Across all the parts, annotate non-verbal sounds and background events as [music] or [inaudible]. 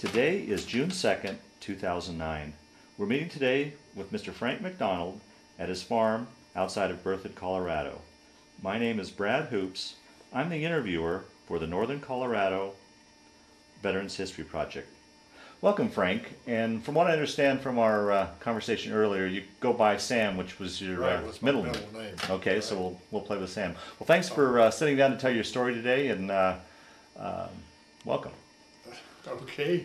Today is June 2nd, 2009. We're meeting today with Mr. Frank MacDonald at his farm outside of Berthoud, Colorado. My name is Brad Hoops. I'm the interviewer for the Northern Colorado Veterans History Project. Welcome, Frank. And from what I understand from our uh, conversation earlier, you go by Sam, which was your Right, uh, middle name. name. Okay, so we'll, we'll play with Sam. Well, thanks for uh, sitting down to tell your story today, and uh, um, welcome. Okay,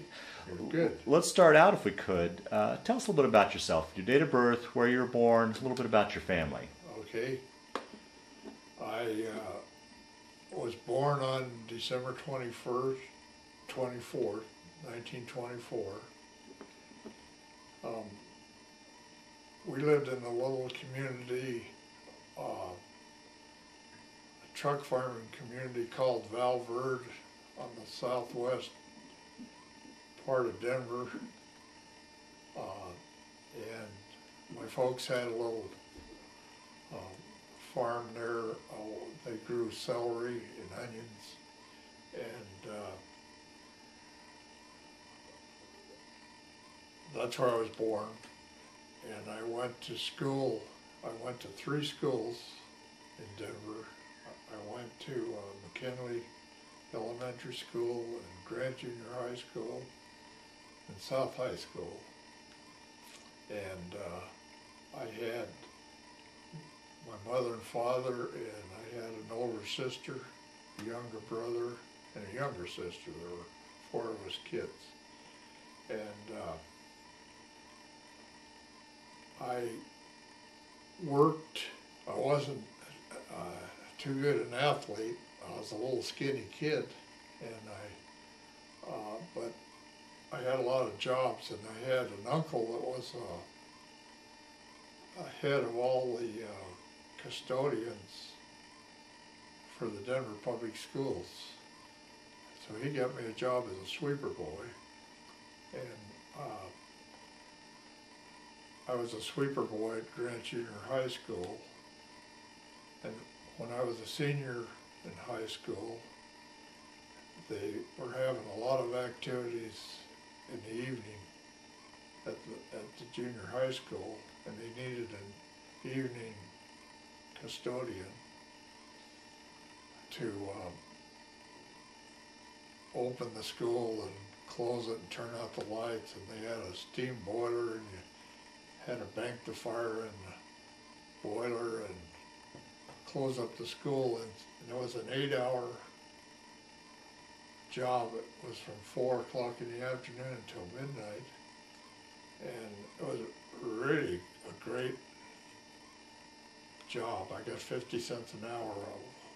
good. Let's start out, if we could. Uh, tell us a little bit about yourself, your date of birth, where you were born, a little bit about your family. Okay. I uh, was born on December twenty-first, twenty-fourth, nineteen twenty-four. Um, we lived in a little community, uh, a truck farming community called Val Verde on the southwest part of Denver. Uh, and my folks had a little um, farm there. Oh, they grew celery and onions, and uh, that's where I was born. And I went to school. I went to three schools in Denver. I- I went to uh, McKinley Elementary School and Grant Junior High School and South High School. And uh, I had my mother and father, and I had an older sister, a younger brother, and a younger sister. There were four of us kids. And uh, I worked, I wasn't uh, too good an athlete. I was a little skinny kid, and I, uh, but I had a lot of jobs, and I had an uncle that was a head of all the uh, custodians for the Denver Public Schools. So he got me a job as a sweeper boy, and uh, I was a sweeper boy at Grant Junior High School. And when I was a senior in high school, they were having a lot of activities in the evening at the, at the junior high school, and they needed an evening custodian to um, open the school and close it and turn out the lights, and they had a steam boiler, and you had to bank the fire in the boiler and close up the school, and, and it was an eight-hour job. It was from four o'clock in the afternoon until midnight, and it was really a great job. I got fifty cents an hour,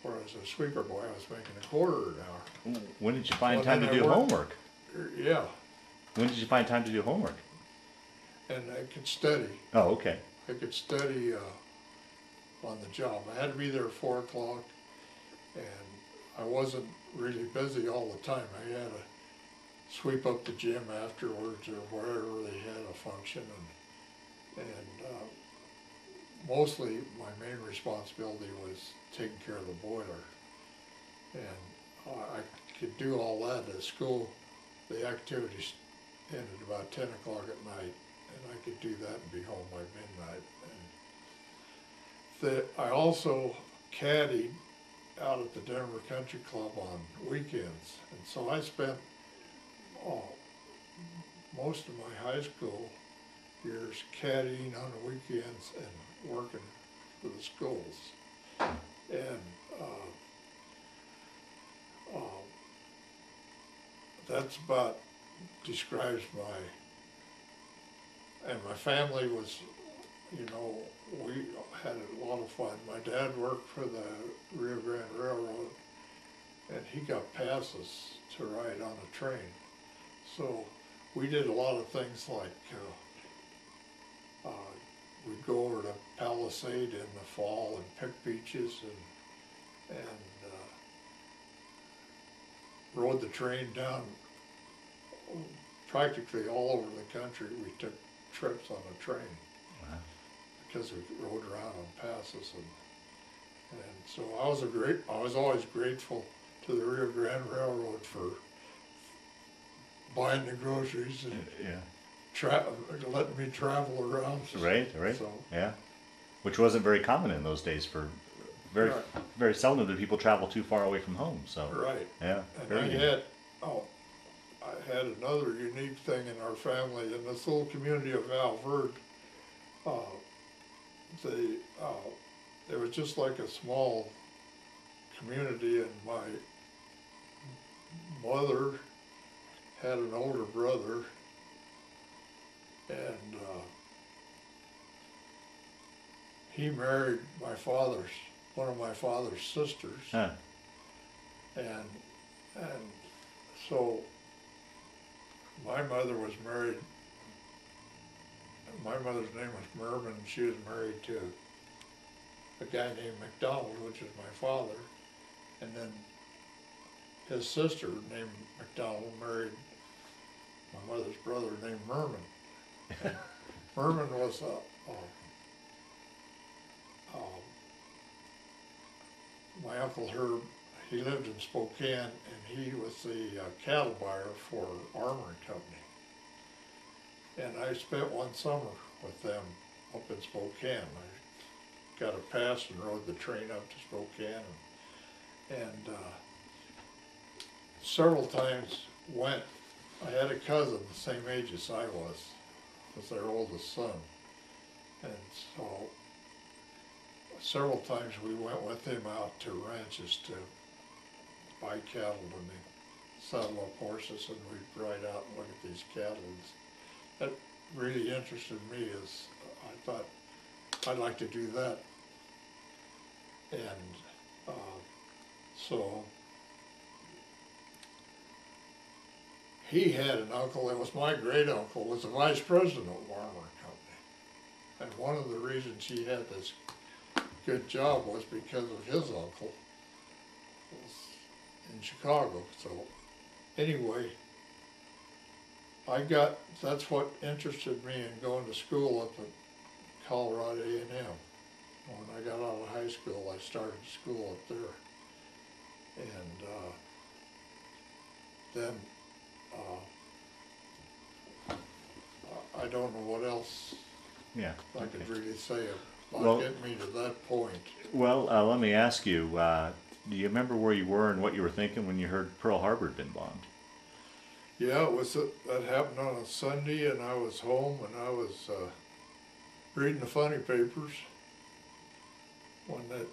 whereas a sweeper boy, I was making a quarter an hour. When did you find Well, time to I do worked- homework? Yeah, When did you find time to do homework? and I could study. Oh, okay. I could study uh, on the job. I had to be there at four o'clock, and I wasn't really busy all the time. I had to sweep up the gym afterwards or wherever they had a function, and and uh, mostly my main responsibility was taking care of the boiler. And I could do all that at school. The activities ended about ten o'clock at night, and I could do that and be home by midnight. And the, I also caddied out at the Denver Country Club on weekends, and so I spent oh, most of my high school years caddying on the weekends and working for the schools. And uh, um, that's about describes my and my family was you know we had a lot of fun my dad worked for the rio grande railroad and he got passes to ride on a train. So we did a lot of things like uh, uh, we'd go over to palisade in the fall and pick beaches and and uh, rode the train down practically all over the country. We took trips on a train Because we rode around on passes and and so I was a great I was always grateful to the Rio Grande Railroad for buying the groceries and Yeah. tra- letting me travel around. Right, right. So, Yeah. Which wasn't very common in those days for very Right. very seldom did people travel too far away from home. So right. yeah. And I unique. had, oh, I had another unique thing in our family, in this little community of Val Verde. Uh, the, uh, it was just like a small community and my mother had an older brother and, uh, he married my father's, one of my father's sisters. Huh. And, and so my mother was married, my mother's name was Mervyn, and she was married to a guy named MacDonald, which is my father. And then his sister named MacDonald married my mother's brother named Merman. [laughs] Merman was a, a, um, my uncle Herb, he lived in Spokane and he was the uh, cattle buyer for Armour and Company. And I spent one summer with them up in Spokane. I got a pass and rode the train up to Spokane and, and uh, several times went. I had a cousin the same age as I was, was their oldest son. And so several times we went with him out to ranches to buy cattle and they saddle up horses and we'd ride out and look at these cattle. And That really interested me is, I thought, I'd like to do that. And, uh, so, he had an uncle that was my great uncle, was the vice president of Armour Company. And one of the reasons he had this good job was because of his uncle in Chicago. So anyway, I got, that's what interested me in going to school up at Colorado A and M. When I got out of high school, I started school up there. And, uh, then, uh, I- don't know what else Yeah. I could really say about Well- getting me to that point. Well, uh, let me ask you. Uh, do you remember where you were and what you were thinking when you heard Pearl Harbor had been bombed? Yeah, it was, that happened on a Sunday and I was home and I was, uh, reading the funny papers when that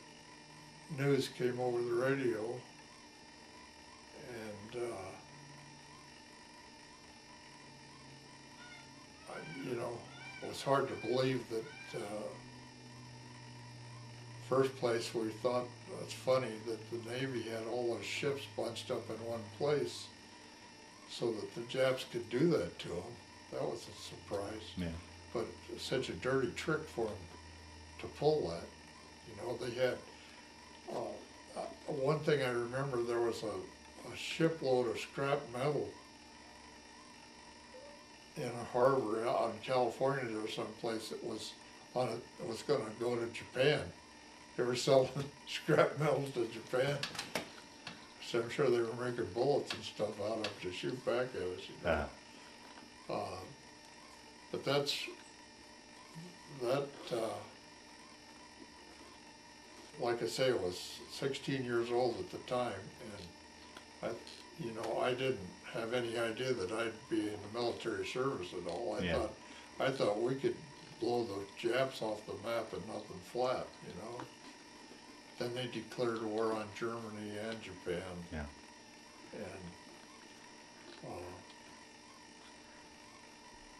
news came over the radio. And, uh, I, you know, it was hard to believe that, uh, first place we thought, it's funny that the Navy had all those ships bunched up in one place so that the Japs could do that to them. That was a surprise. Yeah. But such a dirty trick for them to pull that. You know, they had, uh, uh, one thing I remember, there was a, a shipload of scrap metal in a harbor out in California or someplace that was on it, it was gonna go to Japan. They were [laughs] selling scrap metals to Japan. So I'm sure they were making bullets and stuff out of it to shoot back at us, you know. Uh, Uh, But that's, that, uh, like I say, I was sixteen years old at the time, and I, you know, I didn't have any idea that I'd be in the military service at all. I Yeah. thought, I thought we could blow the Japs off the map and nothing flat, you know? Then they declared war on Germany and Japan, yeah. and, uh,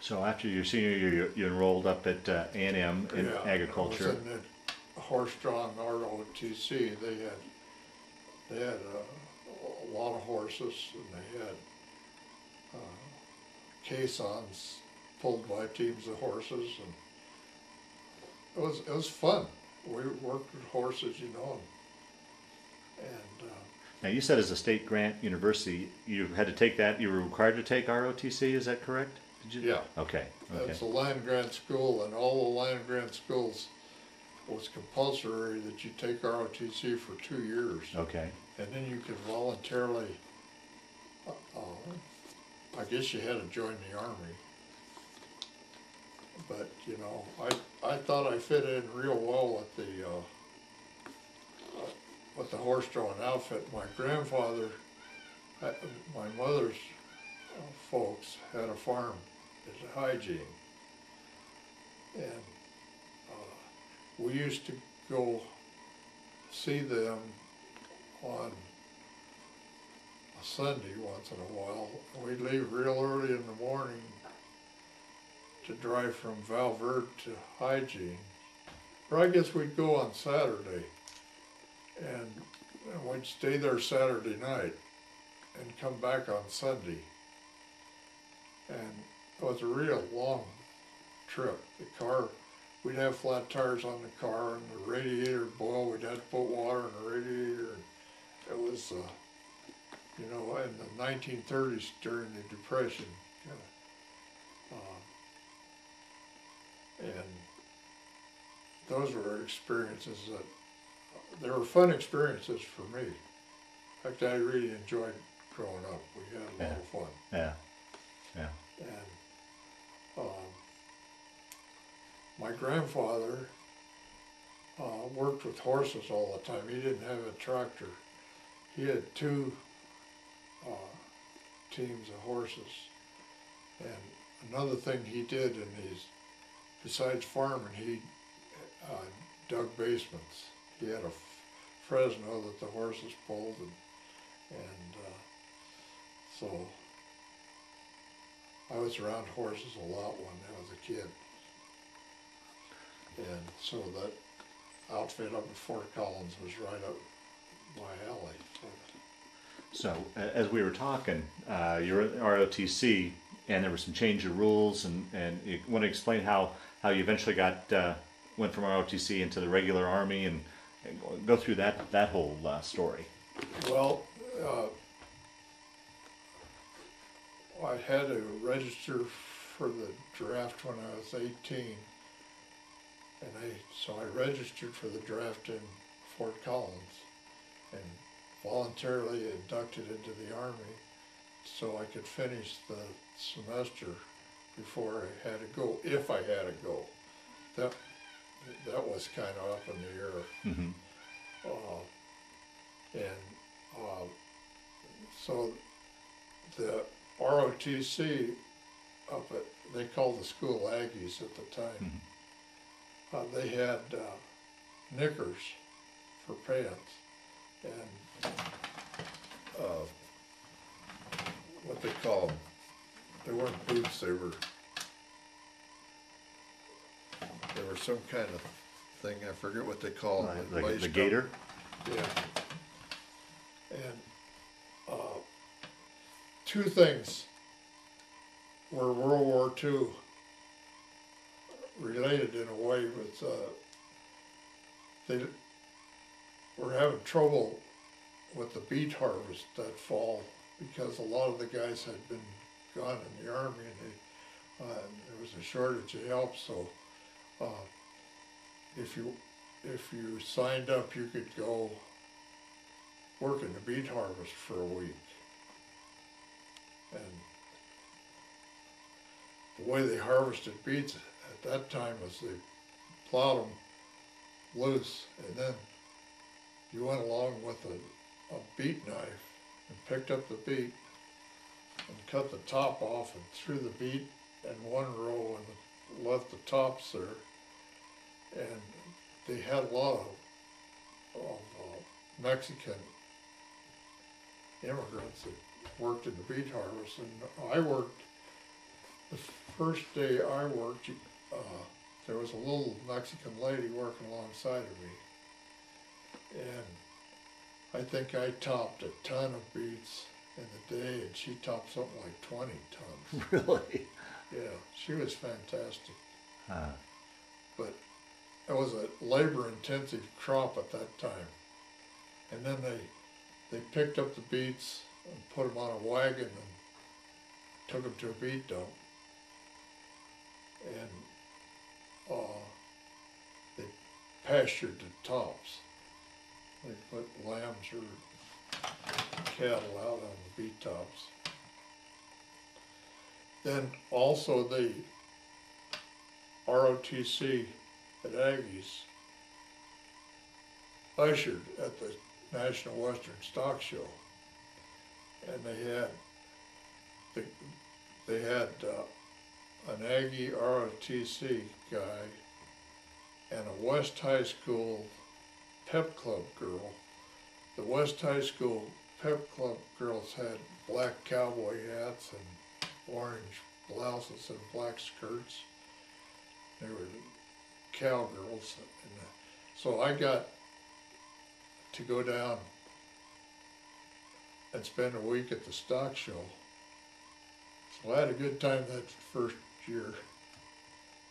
So after your senior year, you, you enrolled up at uh, A&M in Yeah, agriculture. I was in the horse-drawn ROTC, they had, they had a, a lot of horses, and they had, uh, caissons pulled by teams of horses, and it was, it was fun. We worked with horses, you know, and, uh, Now you said as a state grant university, you had to take that. You were required to take ROTC. Is that correct? Did you? Yeah. Okay. Okay. It's a land grant school, and all the land grant schools was compulsory that you take ROTC for two years. Okay. And then you could voluntarily, uh, uh, I guess you had to join the army. But, you know, I, I thought I fit in real well with the, uh, with the horse drawn outfit. My grandfather, uh, my mother's uh, folks had a farm at Hygiene. And, uh, we used to go see them on a Sunday once in a while. We'd leave real early in the morning to drive from Val Verde to Hygiene. Or I guess we'd go on Saturday and, we'd stay there Saturday night and come back on Sunday. And it was a real long trip. The car, we'd have flat tires on the car and the radiator boil, we'd have to put water in the radiator. It was, uh, you know, in the nineteen thirties during the Depression, uh, And those were experiences that, they were fun experiences for me. In fact, I really enjoyed growing up. We had a lot of fun. Yeah, yeah. And, um, my grandfather, uh, worked with horses all the time. He didn't have a tractor. He had two, uh, teams of horses. And another thing he did in these, besides farming, he, uh, dug basements. He had a Fresno that the horses pulled and, and, uh, so I was around horses a lot when I was a kid. And so that outfit up at Fort Collins was right up my alley. So as we were talking, uh, you're at ROTC, and there were some change of rules, and and you want to explain how how you eventually got uh, went from ROTC into the regular army, and, and go- through that that whole uh, story. Well, uh, I had to register for the draft when I was eighteen. And I, so I registered for the draft in Fort Collins and voluntarily inducted into the army so I could finish the semester before I had to go, if I had to go. That, that was kind of up in the air. hmm Uh, and, uh, so the ROTC up at, they called the school Aggies at the time. Uh, they had, uh, knickers for pants and, uh, what they call them. They weren't boots, they were, they were some kind of thing, I forget what they call them. Like laced the up. gator. Yeah. And, uh, two things were World War II related in a way with, uh, they were having trouble with the beet harvest that fall because a lot of the guys had been gone in the army and uh, there was a shortage of help, so, uh, if you, if you signed up, you could go work in the beet harvest for a week. And the way they harvested beets at that time was they plowed them loose and then you went along with a, a beet knife and picked up the beet and cut the top off and threw the beet in one row and left the tops there. And they had a lot of, of uh, Mexican immigrants that worked in the beet harvest, and I worked, the first day I worked, uh, there was a little Mexican lady working alongside of me. And I think I topped a ton of beets in the day, and she topped something like twenty tons. [laughs] Really? Yeah, she was fantastic. Uh, but it was a labor intensive crop at that time. And then they, they picked up the beets and put them on a wagon and took them to a beet dump. And, uh, they pastured the tops. They put lambs or cattle out on the beet tops. then also the ROTC at Aggies ushered at the National Western Stock Show. And they had, they, they had, uh, an Aggie ROTC guy and a West High School pep club girl. The West High School pep club girls had black cowboy hats and orange blouses and black skirts. They were cowgirls. And uh, so I got to go down and spend a week at the stock show. So I had a good time that first year.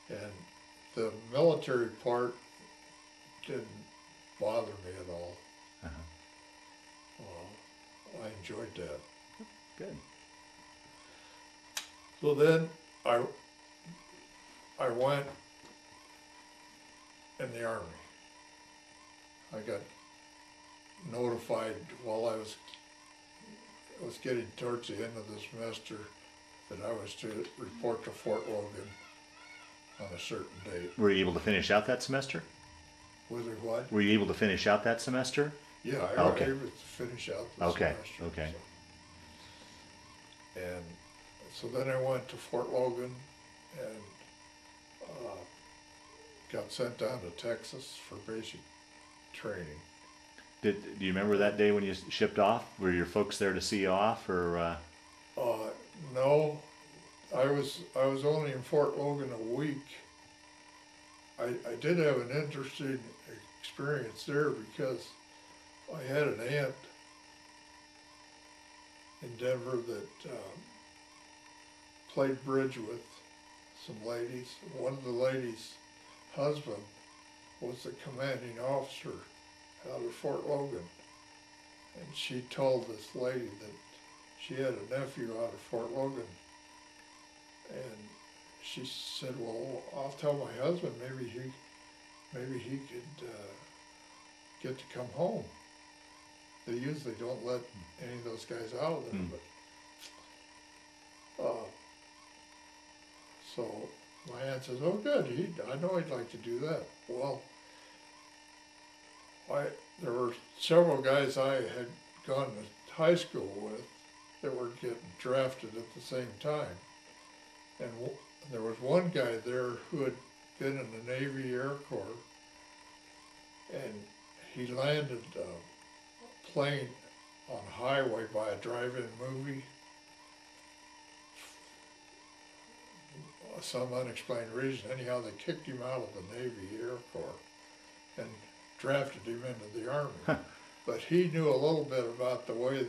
And the military part didn't bother me at all. I enjoyed that. Good. So then I, I went in the army. I got notified while I was, I was getting towards the end of the semester that I was to report to Fort Logan on a certain date. Were you able to finish out that semester? Was it what? Were you able to finish out that semester? Yeah, I was Okay. able to finish out the Okay, semester. okay. so. And so then I went to Fort Logan and, uh, got sent down to Texas for basic training. Did do you remember that day when you shipped off? Were your folks there to see you off, or uh, Uh, no, I was, I was only in Fort Logan a week. I, I did have an interesting experience there because I had an aunt in Denver that, um, played bridge with some ladies. One of the ladies' husband was the commanding officer out of Fort Logan. And she told this lady that she had a nephew out of Fort Logan. And she said, well, I'll tell my husband, maybe he, maybe he could, uh, get to come home. They usually don't let any of those guys out of there, Hmm. but, uh, so my aunt says, oh, good, he, I know he'd like to do that. Well, I, there were several guys I had gone to high school with that were getting drafted at the same time. And w- there was one guy there who had been in the Navy Air Corps, and he landed a plane on a highway by a drive-in movie. Some unexplained reason, anyhow, they kicked him out of the Navy Air Corps and drafted him into the Army. But he knew a little bit about the way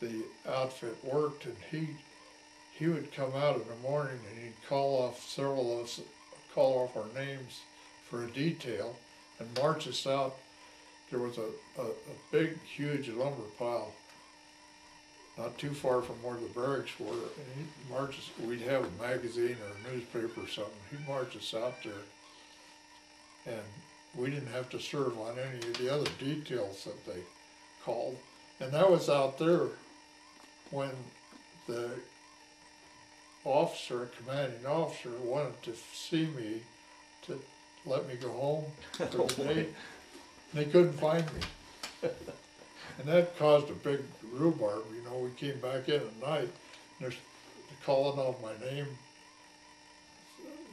the, the outfit worked, and he, he would come out in the morning and he'd call off several of us, call off our names for a detail and march us out. There was a, a, a big, huge lumber pile not too far from where the barracks were, and he'd march us, we'd have a magazine or a newspaper or something, he'd march us out there. And we didn't have to serve on any of the other details that they called. And that was out there when the officer, commanding officer, wanted to see me to let me go home for the [laughs] oh, day. They couldn't find me. [laughs] And that caused a big rhubarb, you know, we came back in at night, and there's calling out my name,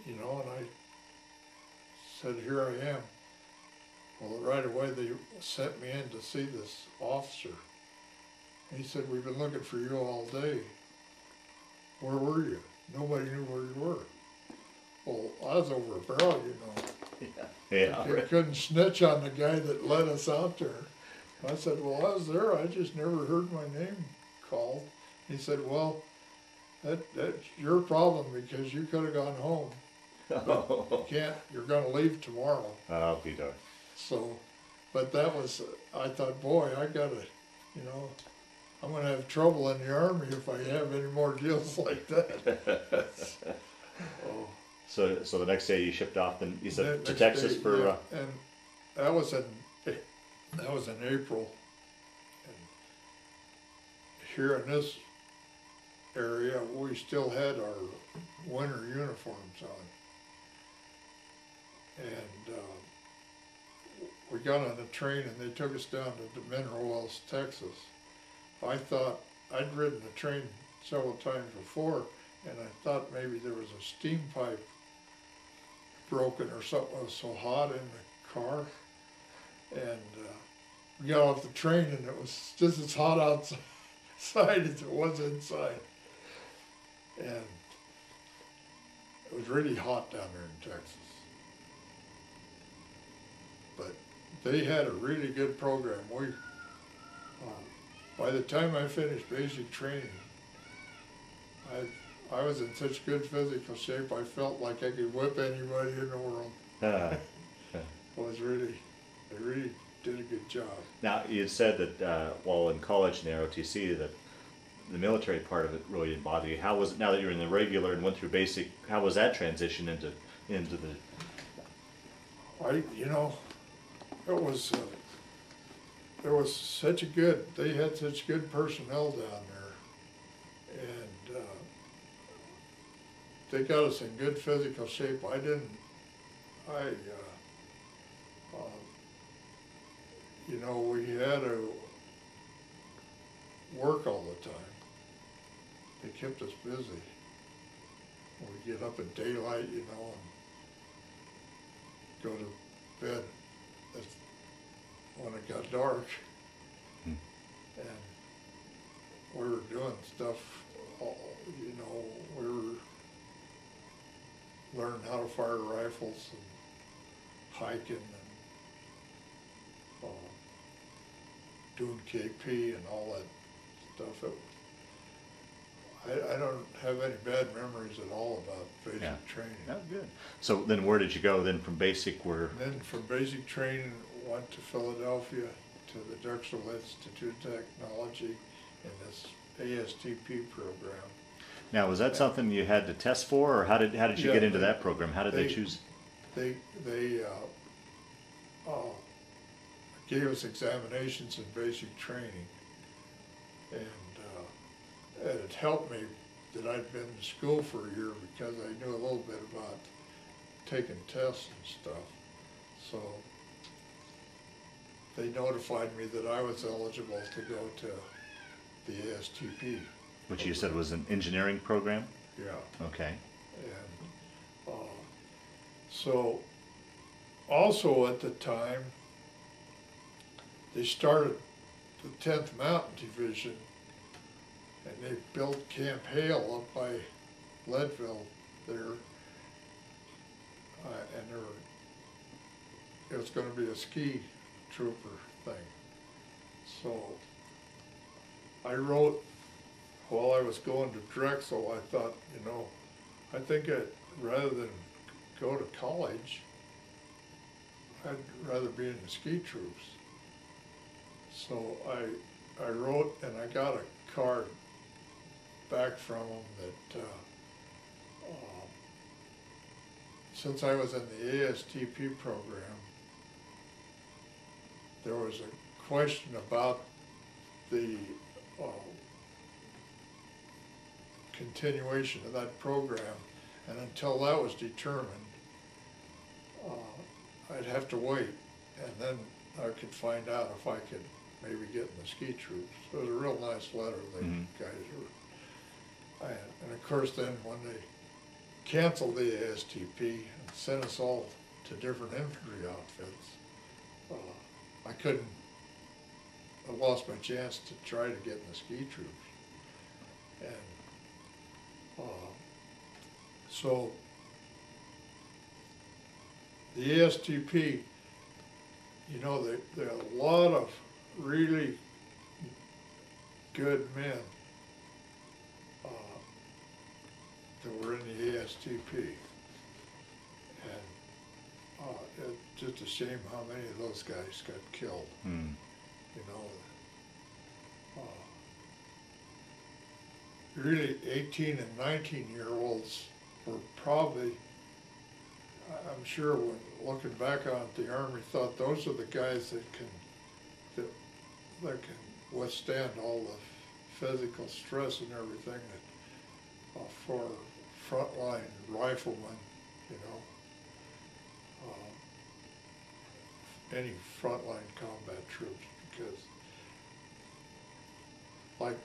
you know, and I said, here I am. Well, right away, they sent me in to see this officer. He said, we've been looking for you all day. Where were you? Nobody knew where you were. Well, I was over a barrel, you know. Yeah, You couldn't snitch on the guy that led us out there. I said, well, I was there, I just never heard my name called. He said, well, that, that's your problem because you could've gone home. [laughs] You can't, you're gonna leave tomorrow. Oh, Peter. So, but that was, I thought, boy, I gotta, you know, I'm gonna have trouble in the army if I have any more deals like that. [laughs] Oh. So, so the next day you shipped off, and you said to next Texas day, for. yeah, Uh, And that was in, that was in April. And Here in this area, we still had our winter uniforms on. And, uh, we got on a train and they took us down to Mineral Wells, Texas. I thought, I'd ridden the train several times before, and I thought maybe there was a steam pipe broken or something, it was so hot in the car. And, uh, we got off the train and it was just as hot outside [laughs] as it was inside. And it was really hot down there in Texas. But they had a really good program. We, uh, by the time I finished basic training, I, I was in such good physical shape, I felt like I could whip anybody in the world. Uh, It was really, they really did a good job. now, you said that uh, while in college in the ROTC that the military part of it really didn't bother you. How was it now that you're in the regular and went through basic? How was that transition into into the? I, you know, it was, uh, there was such a good, they had such good personnel down there. And, uh, they got us in good physical shape. I didn't, I, uh, uh, you know, we had to work all the time. They kept us busy. We get up at daylight, you know, and go to bed when it got dark. Hmm. And we were doing stuff, all, you know, we were learning how to fire rifles and hiking and, uh, doing KP and all that stuff. It, I, I don't have any bad memories at all about basic Yeah. training. Oh, good. So then, where did you go then from basic? Where? And then from basic training, went to Philadelphia to the Drexel Institute of Technology in this ASTP program. Now, was that something you had to test for, or how did how did you Yeah, get into they- that program? How did they, they- choose? They, they, uh, uh, gave us examinations and basic training. And, uh, and it helped me that I'd been in school for a year because I knew a little bit about taking tests and stuff. So they notified me that I was eligible to go to the ASTP. Which you said was an engineering program. Yeah. Okay. And, uh, so, also at the time, they started the tenth Mountain Division, and they built Camp Hale up by Leadville there. Uh, and there, were- it was gonna be a ski trooper thing. So, I wrote while I was going to Drexel, I thought, you know, I think I'd, rather than go to college, I'd rather be in the ski troops. So I, I wrote and I got a card back from them that, uh, um, since I was in the ASTP program, there was a question about the, uh, continuation of that program, and until that was determined, uh, I'd have to wait, and then I could find out if I could maybe get in the ski troops. It was a real nice letter, the Mhm. guys were, and, and of course then when they canceled the ASTP and sent us all to different infantry outfits, uh, I couldn't, I lost my chance to try to get in the ski troops. Uh, So, the ASTP, you know, there, there are a lot of really good men uh, that were in the ASTP. And uh, it's just a shame how many of those guys got killed, Hmm. you know. Uh, really eighteen and nineteen year olds were probably, I'm sure when looking back on it, the army thought those are the guys that can, that, that can withstand all the physical stress and everything that for frontline riflemen, you know. um, Any frontline combat troops, because like,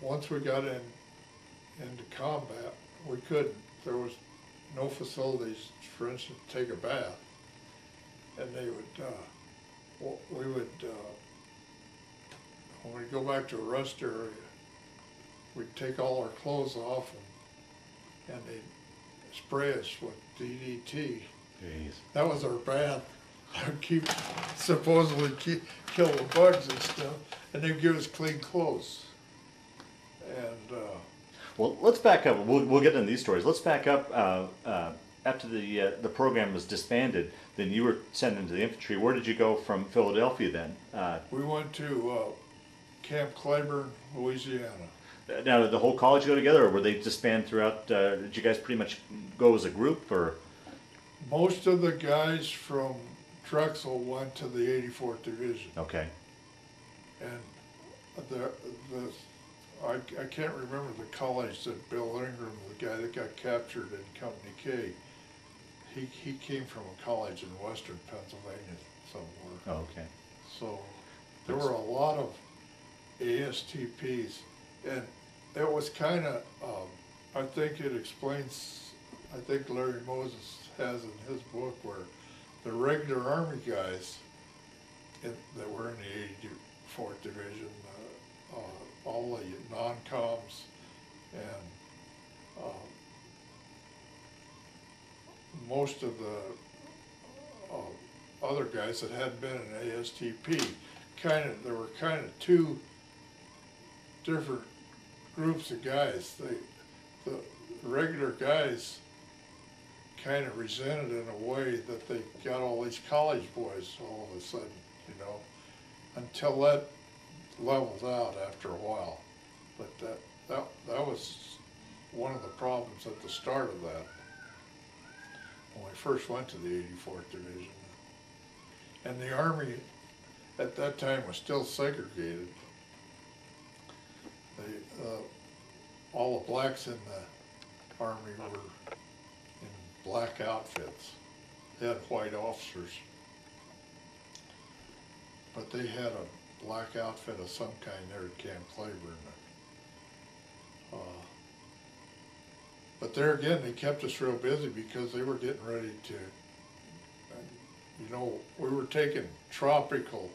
once we got in, into combat, we couldn't, there was no facilities, for instance, to take a bath. And they would, uh, we would, uh, when we go back to a rest area, we'd take all our clothes off and, and they'd spray us with DDT. Jeez. That was our bath. They keep supposedly keep, kill the bugs and stuff, and they'd give us clean clothes. And uh, Well, let's back up. We'll, we'll get into these stories. Let's back up. Uh, uh, after the uh, the program was disbanded, then you were sent into the infantry. Where did you go from Philadelphia then? Uh, we went to uh, Camp Claiborne, Louisiana. now, did the whole college go together, or were they disbanded throughout? Uh, did you guys pretty much go as a group, or Most of the guys from Drexel went to the 84th Division, okay? and the the I, I can't remember the college that Bill Ingram, the guy that got captured in Company K, he he came from a college in Western Pennsylvania somewhere. Oh, okay. So there were a lot of ASTPs, and it was kind of, um, I think it explains, I think Larry Moses has in his book where the regular Army guys in, that were in the 84th Division, uh, uh, all the non-coms and um, most of the uh, other guys that hadn't been in ASTP, kind of, there were kind of two different groups of guys. They, the regular guys kind of resented in a way that they got all these college boys all of a sudden, you know, until that leveled out after a while. But that, that, that was one of the problems at the start of that when we first went to the 84th Division. And the Army at that time was still segregated. They, uh, all the blacks in the Army were in black outfits. They had white officers. But they had a black outfit of some kind there at Camp Claiborne. Uh, but there again, they kept us real busy because they were getting ready to, you know, we were taking tropical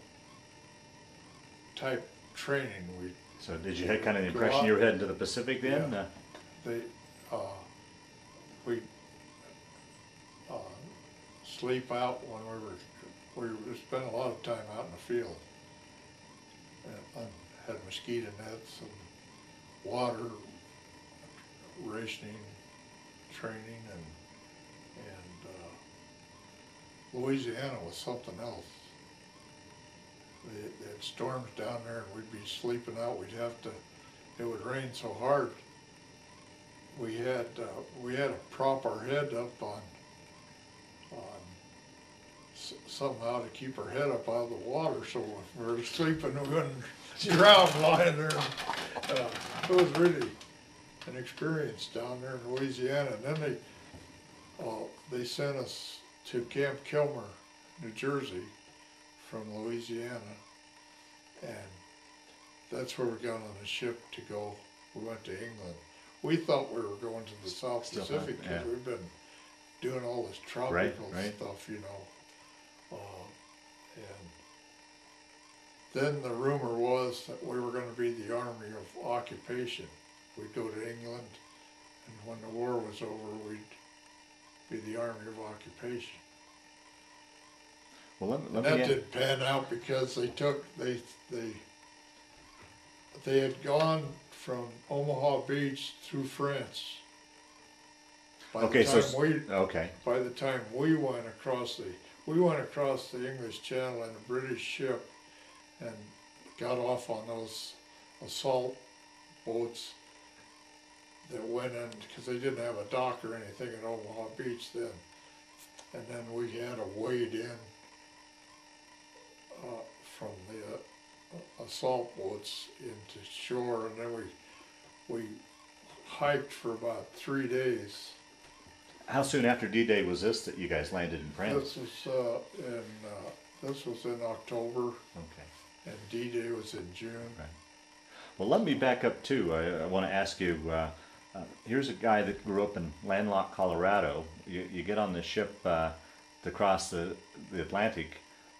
type training. We, So, did you have kind of the impression you were heading to the Pacific then? Yeah. Uh, they, uh, we, uh, sleep out when we were, we spent a lot of time out in the field. And had mosquito nets and water rationing, training and, and, uh, Louisiana was something else. They, they had storms down there and we'd be sleeping out, we'd have to, it would rain so hard. We had, uh, we had to prop our head up on, on s- somehow to keep her head up out of the water, so if we were sleeping, we wouldn't [laughs] drown lying there. Uh, It was really an experience down there in Louisiana, and then they, uh, they sent us to Camp Kilmer, New Jersey, from Louisiana. And that's where we got on a ship to go, we went to England. We thought we were going to the South Still Pacific, yeah. because we've been doing all this tropical right. stuff, you know. Uh, And then the rumor was that we were gonna be the army of occupation. We'd go to England, and when the war was over, we'd be the army of occupation. well, let, let that me. didn't pan out because they took, they, they, they had gone from Omaha Beach through France. By Okay, so we, Okay. by the time we went across the, we went across the English Channel in a British ship and got off on those assault boats that went in, because they didn't have a dock or anything at Omaha Beach then. And then we had to wade in uh, from the uh, assault boats into shore, and then we, we hiked for about three days. How soon after D-Day was this that you guys landed in France? This was, uh, in, uh, this was in October Okay. and D-Day was in June. Right. Well, let me back up too. I, I want to ask you. Uh, uh, here's a guy that grew up in landlocked Colorado. You, you get on the ship uh, to cross the, the Atlantic.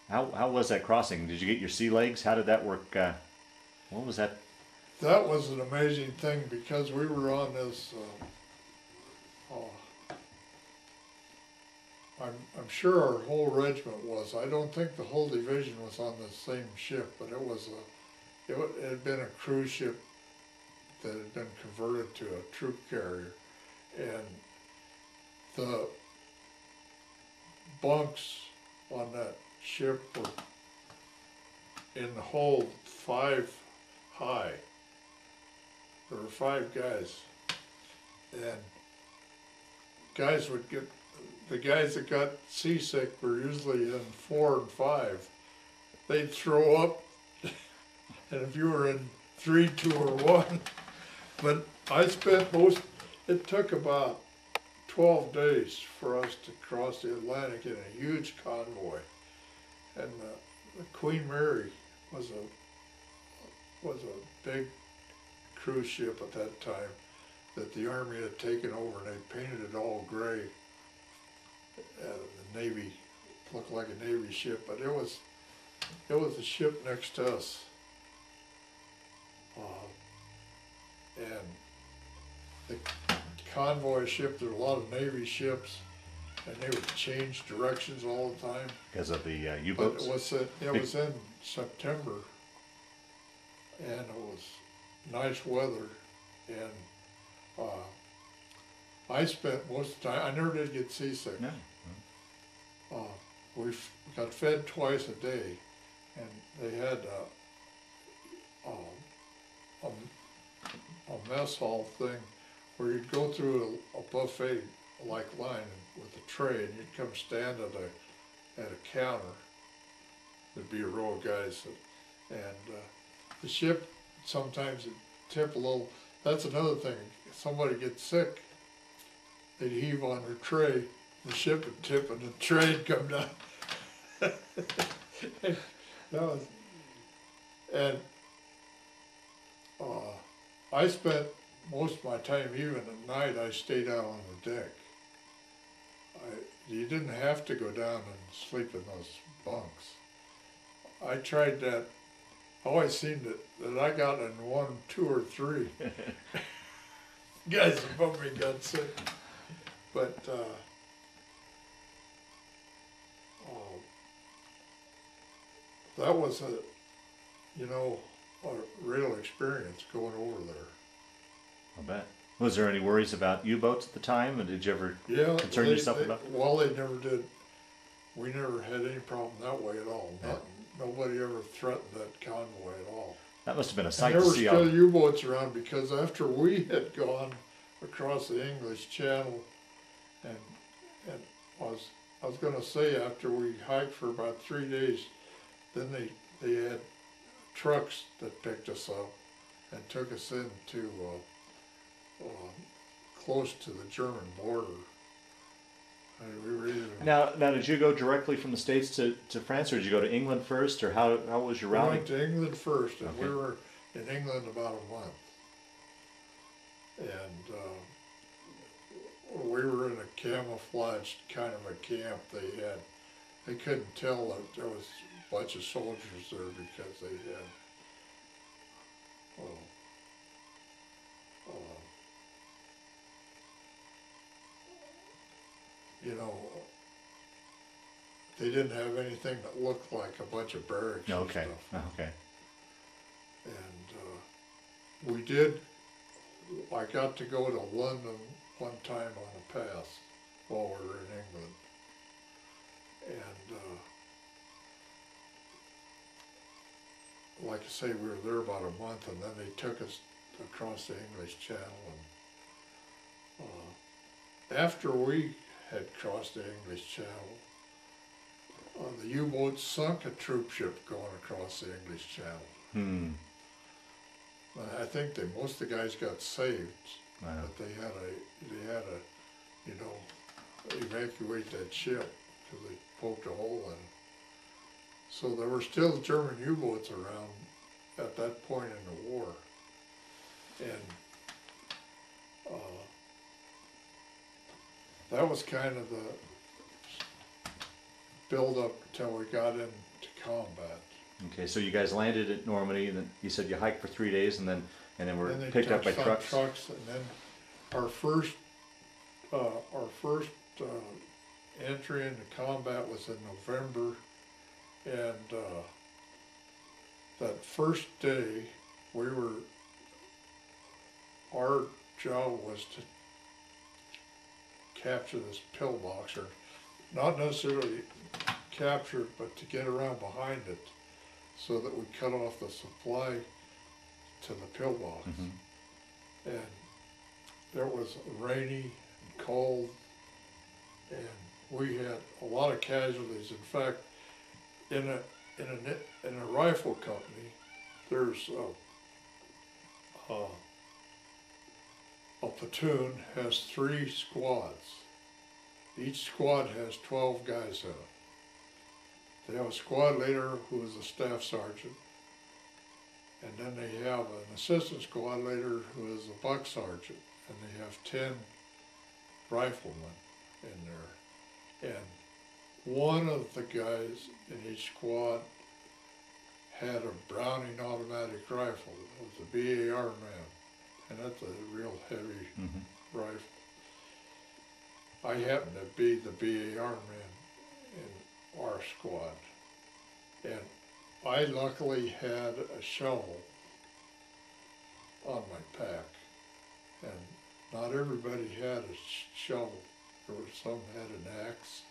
How, how was that crossing? Did you get your sea legs? How did that work? Uh, what was that? That was an amazing thing because we were on this, uh, I'm, I'm sure our whole regiment was, I don't think the whole division was on the same ship, but it was a, it it had been a cruise ship that had been converted to a troop carrier. And the bunks on that ship were in the hold five high. There were five guys. And guys would get, the guys that got seasick were usually in four and five. They'd throw up, [laughs] and if you were in three, two, or one. [laughs] But I spent most, it took about twelve days for us to cross the Atlantic in a huge convoy. And uh, the Queen Mary was a, was a big cruise ship at that time that the Army had taken over and they painted it all gray. Uh, the Navy looked like a Navy ship, but it was, it was the ship next to us. Uh, and the convoy ship, there were a lot of Navy ships, and they would change directions all the time. Because of the uh, But U-boats? it was, it it [laughs] was in September, and it was nice weather, and, uh, I spent most of the time, I never did get seasick. No. Uh, we f- got fed twice a day, and they had, uh, um, a, a mess hall thing where you'd go through a, a buffet like line with a tray, and you'd come stand at a, at a counter. There'd be a row of guys, that, and, uh, the ship, sometimes tip a little, that's another thing, if somebody gets sick, they'd heave on their tray, the ship would tip and the tray'd come down. [laughs] That was, and, uh, I spent most of my time, even at night, I stayed out on the deck. I, you didn't have to go down and sleep in those bunks. I tried that, I always seemed that, that I got in one, two or three. [laughs] Guys above me got sick, but, uh, um, that was a, you know, a real experience going over there. I bet. Was there any worries about U-boats at the time? And did you ever? Yeah. Concern they- yourself they- about- Well, they never did, we never had any problem that way at all, Yeah. not, nobody ever threatened that convoy at all. That must have been a And sight there to were still U-boats around because after we had gone across the English Channel and, and I was, I was gonna say after we hiked for about three days, then they, they had trucks that picked us up and took us into, uh, uh, close to the German border. And we were either. now, now, did you go directly from the states to, to France, or did you go to England first, or how how was your We routing? went to England first, and we Okay. were in England about a month. And, uh, we were in a camouflaged kind of a camp, they had, they couldn't tell that there was a bunch of soldiers there because they had, well, uh, you know, they didn't have anything that looked like a bunch of barracks Okay. Okay. And, uh, we did, I got to go to London one time on a pass while we were in England. And, uh, like I say, we were there about a month and then they took us across the English Channel and, uh, after we had crossed the English Channel, uh, the U-boat sunk a troop ship going across the English Channel. Hmm. I think that most of the guys got saved, Wow. but they had a, they had a, you know, evacuate that ship, cause they poked a hole in it. So there were still German U-boats around at that point in the war. And, uh, that was kind of the build-up till we got into combat. Okay, so you guys landed at Normandy, and then you said you hiked for three days, and then and then were Then they picked up by touched on trucks. Trucks, and then our first, uh, our first, uh, entry into combat was in November. And, uh, that first day, we were, our job was to capture this pillbox, or not necessarily capture it, but to get around behind it, so that we cut off the supply to the pillbox. Mhm. And it was rainy and cold, and we had a lot of casualties. In fact, in a, in a, in a rifle company, there's a, a, a platoon has three squads. Each squad has twelve guys in it. They have a squad leader who is a staff sergeant. And then they have an assistant squad leader who is a buck sergeant, and they have ten riflemen in there. And one of the guys in each squad had a Browning automatic rifle. It was a BAR man, and that's a real heavy Mhm. rifle. I happened to be the BAR man in our squad. And I luckily had a shovel on my pack. And not everybody had a shovel. There were some had an axe.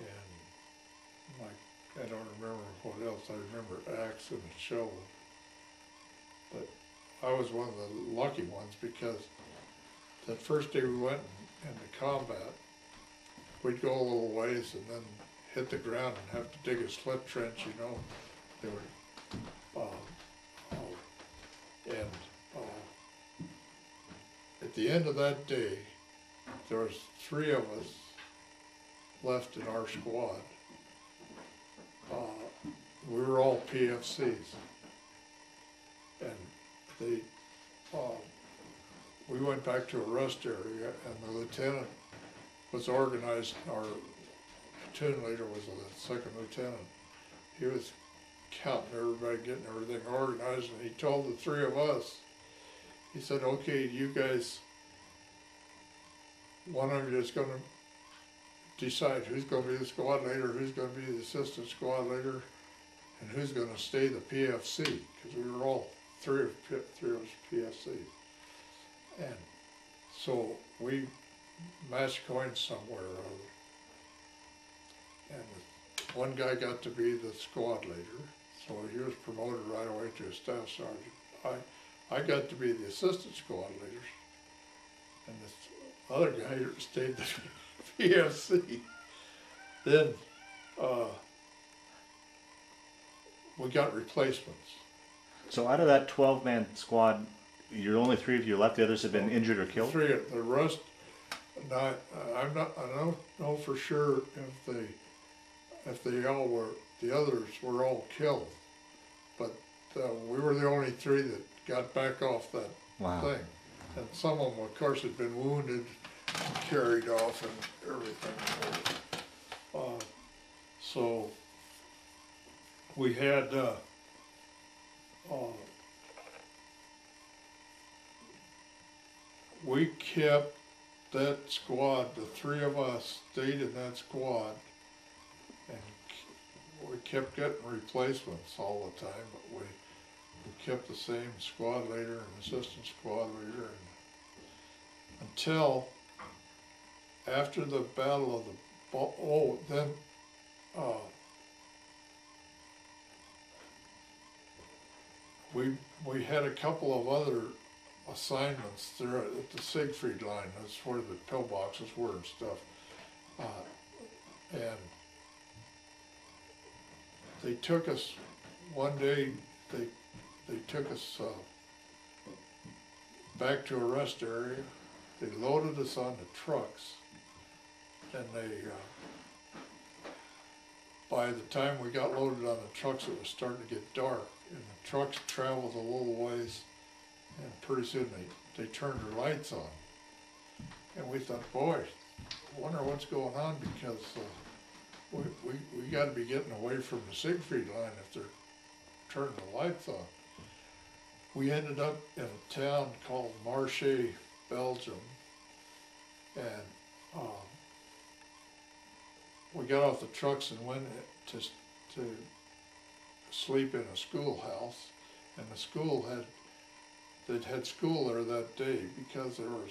And like, I don't remember what else. I remember axe and a shovel. But I was one of the lucky ones because that first day we went into combat, we'd go a little ways and then hit the ground and have to dig a slip trench, you know. They were, um, uh, and, uh, at the end of that day, there was three of us left in our squad. Uh, we were all PFCs. And they, um, we went back to a rest area and the lieutenant was organized, our platoon leader was the second lieutenant. He was counting everybody, getting everything organized, and he told the three of us, he said, okay, you guys, one of you is gonna decide who's gonna be the squad leader, who's gonna be the assistant squad leader, and who's gonna stay the PFC, cause we were all three of, three of us PFCs. And so we matched coins somewhere. And one guy got to be the squad leader, so he was promoted right away to a staff sergeant. I, I got to be the assistant squad leader. And this other guy stayed the [laughs] PFC. Then, uh, we got replacements. So out of that twelve-man squad, you're only three of you left. The others have been injured or killed. Three, the rest, not, I'm not, I don't know for sure if they, if they all were, the others were all killed. But, uh, we were the only three that got back off that Wow. thing. And some of them, of course, had been wounded, carried off and everything. Uh, So, we had, uh, uh, we kept that squad, the three of us stayed in that squad. We kept getting replacements all the time, but we, we kept the same squad leader and assistant squad leader and until after the battle of the, oh, then, uh, we, we had a couple of other assignments there at the Siegfried line, that's where the pillboxes were and stuff. Uh, and they took us, one day, they, they took us, uh, back to a rest area. They loaded us on the trucks. And they, uh, by the time we got loaded on the trucks, it was starting to get dark. And the trucks traveled a little ways. And pretty soon they, they turned their lights on. And we thought, boy, I wonder what's going on because, uh, we, we, we gotta be getting away from the Siegfried line if they're turning the lights on. We ended up in a town called Marche, Belgium. And, um, we got off the trucks and went to, to sleep in a schoolhouse. And the school had, they'd had school there that day because there was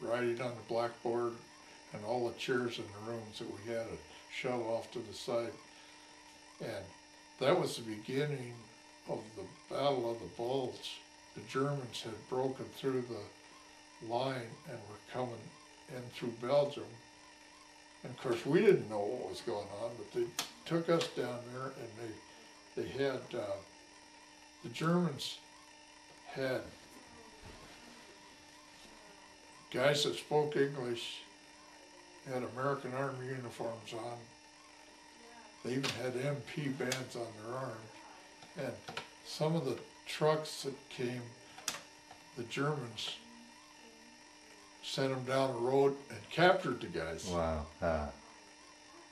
writing on the blackboard and all the chairs in the rooms that we had shove off to the side. And that was the beginning of the Battle of the Bulge. The Germans had broken through the line and were coming in through Belgium. And of course, we didn't know what was going on, but they took us down there and they, they had, uh, the Germans had guys that spoke English, had American Army uniforms on. They even had MP bands on their arms. And some of the trucks that came, the Germans sent them down the road and captured the guys. Wow. Ah.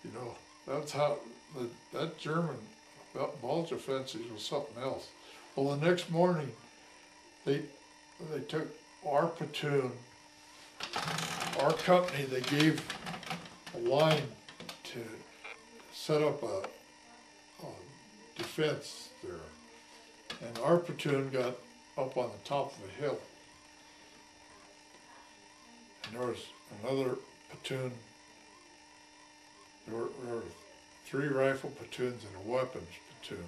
You know, that's how, the, that German Bul- Bulge offensive was something else. Well, the next morning, they, they took our platoon, our company, they gave a line to set up a, a defense there. And our platoon got up on the top of a hill. And there was another platoon there were, there were three rifle platoons and a weapons platoon.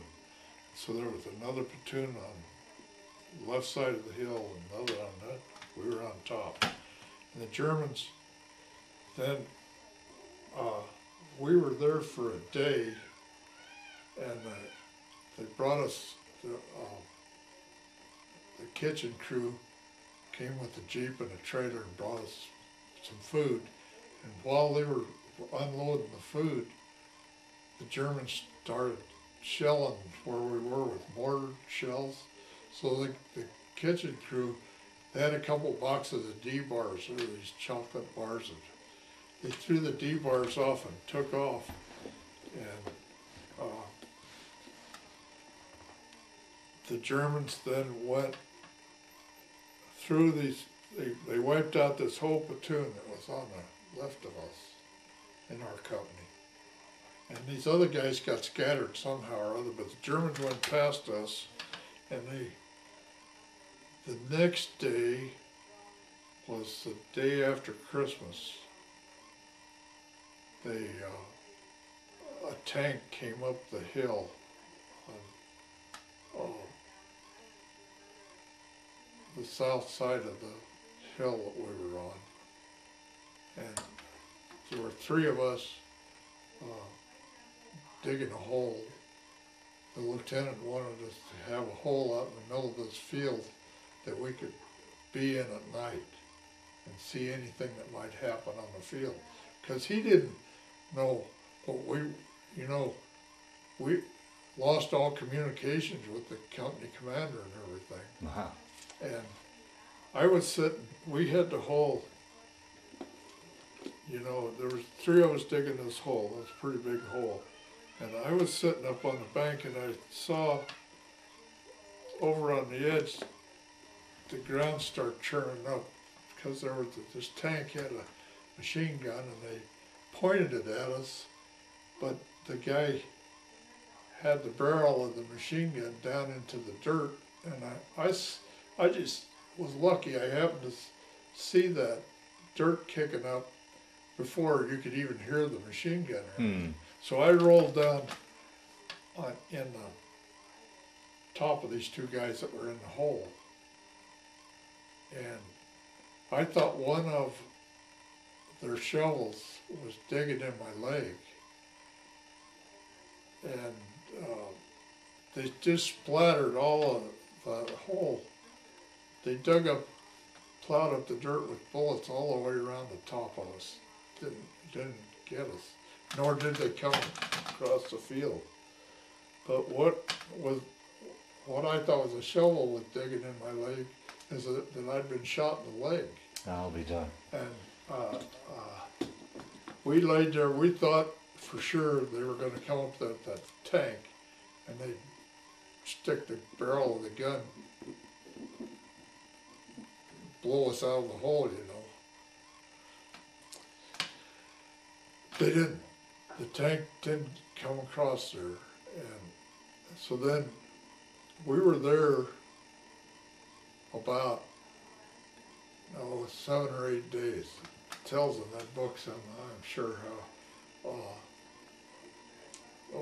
So there was another platoon on the left side of the hill and another on that, we were on top. And the Germans, then, uh, we were there for a day and they brought us, the, uh, the kitchen crew came with a jeep and a trailer and brought us some food. And while they were unloading the food, the Germans started shelling where we were with mortar shells. So the, the kitchen crew, they had a couple boxes of D-bars, or these chocolate bars. And they threw the D-bars off and took off. And uh, the Germans then went through these, they, they wiped out this whole platoon that was on the left of us in our company. And these other guys got scattered somehow or other, but the Germans went past us and they, the next day was the day after Christmas. They, uh, a tank came up the hill on, uh, the south side of the hill that we were on. And there were three of us uh, digging a hole. The lieutenant wanted us to have a hole out in the middle of this field that we could be in at night and see anything that might happen on the field. Because he didn't know, but we, you know, we lost all communications with the company commander and everything. Wow. And I was sitting, we had the hole, you know, there was three of us digging this hole, it's a pretty big hole. And I was sitting up on the bank and I saw over on the edge, the ground start churning up because there was, this tank had a machine gun and they pointed it at us. But the guy had the barrel of the machine gun down into the dirt and I I just was lucky. I happened to see that dirt kicking up before you could even hear the machine gun. Hmm. So I rolled down on, in the top of these two guys that were in the hole. And I thought one of their shovels was digging in my leg. And uh, they just splattered all of the hole. they dug up, plowed up the dirt with bullets all the way around the top of us. Didn't, didn't get us, nor did they come across the field. But what was, what I thought was a shovel was digging in my leg is that, that I'd been shot in the leg. I'll be done. And, uh, uh, we laid there, we thought for sure they were gonna come up that, that tank and they'd stick the barrel of the gun, blow us out of the hole, you know. They didn't, the tank didn't come across there and so then we were there about oh, seven or eight days. It tells in that book some, I'm sure how, uh,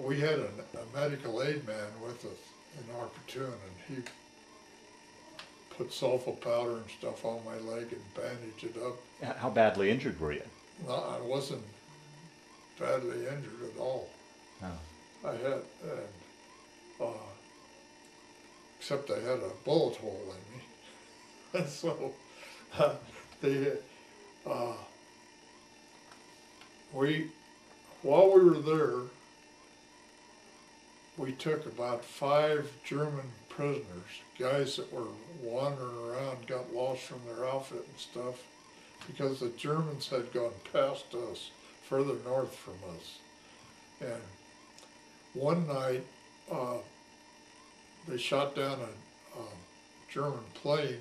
we had a, a medical aid man with us in our platoon and he put sulfa powder and stuff on my leg and bandaged it up. How badly injured were you? No, I wasn't badly injured at all. Oh. I had, and, uh, except I had a bullet hole in me. [laughs] So, uh, they, uh, we, while we were there, we took about five German prisoners, guys that were wandering around, got lost from their outfit and stuff, because the Germans had gone past us, further north from us. And one night, uh, they shot down a, um, German plane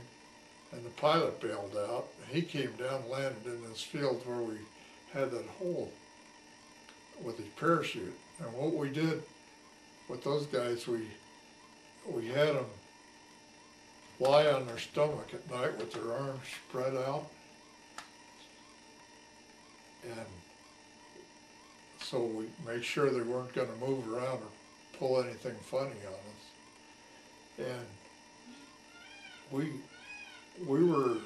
and the pilot bailed out. He came down, landed in this field where we had that hole with his parachute. And what we did with those guys, we, we had them lie on their stomach at night with their arms spread out. And so we made sure they weren't gonna move around or pull anything funny on us. And we, we were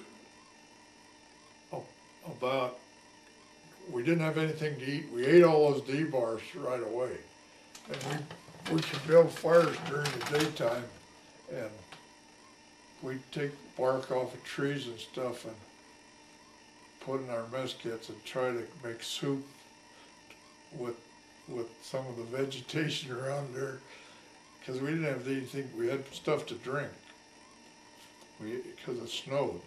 about, we didn't have anything to eat, we ate all those D-bars right away. And we, we could build fires during the daytime and we'd take bark off of trees and stuff and put in our mess kits and try to make soup with, with some of the vegetation [laughs] around there. Cause we didn't have anything, we had stuff to drink. We, cause it snowed.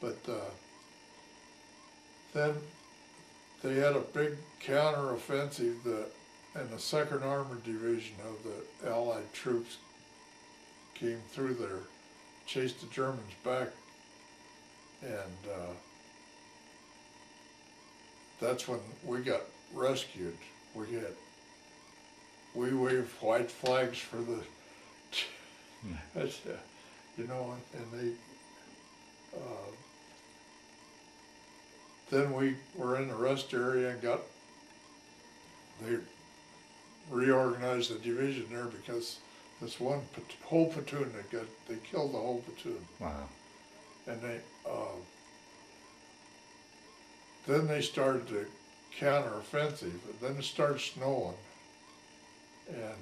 But, uh, then they had a big counter-offensive that, and the Second Armored Division of the Allied troops came through there, chased the Germans back, and, uh, that's when we got rescued. We had, we waved white flags for the, [laughs] uh, you know, and they, uh, then we were in the rest area and got, they reorganized the division there because this one whole platoon, they got, they killed the whole platoon. Wow. And they, um, then they started the counteroffensive, and then it started snowing. And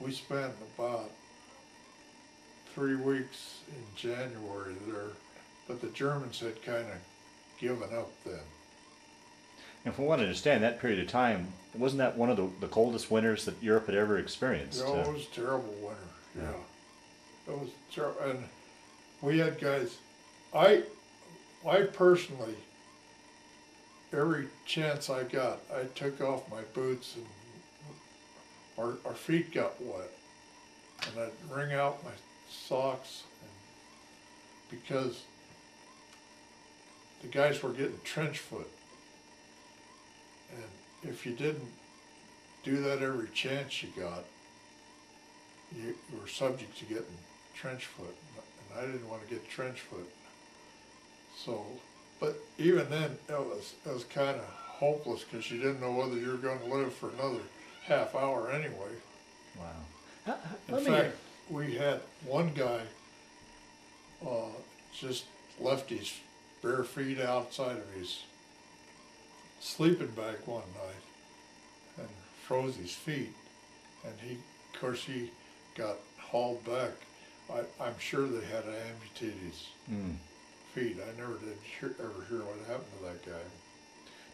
we spent about three weeks in January there, but the Germans had kinda given up then. And from what I understand, that period of time, wasn't that one of the, the coldest winters that Europe had ever experienced? Yeah, Uh, it was a terrible winter, Yeah. yeah. It was terrible, and we had guys, I, I personally, every chance I got, I took off my boots and our, our feet got wet. And I'd wring out my socks because the guys were getting trench foot. And if you didn't do that every chance you got, you, you were subject to getting trench foot, and I didn't wanna get trench foot. So, but even then, it was, it was kinda hopeless, cause you didn't know whether you were gonna live for another half hour anyway. Wow. How- how- In let me- fact, we had one guy, uh, just left his bare feet outside of his sleeping bag one night and froze his feet. And he, of course, he got hauled back. I, I'm sure they had to amputate his Mm. feet. I never did hear, ever hear what happened to that guy.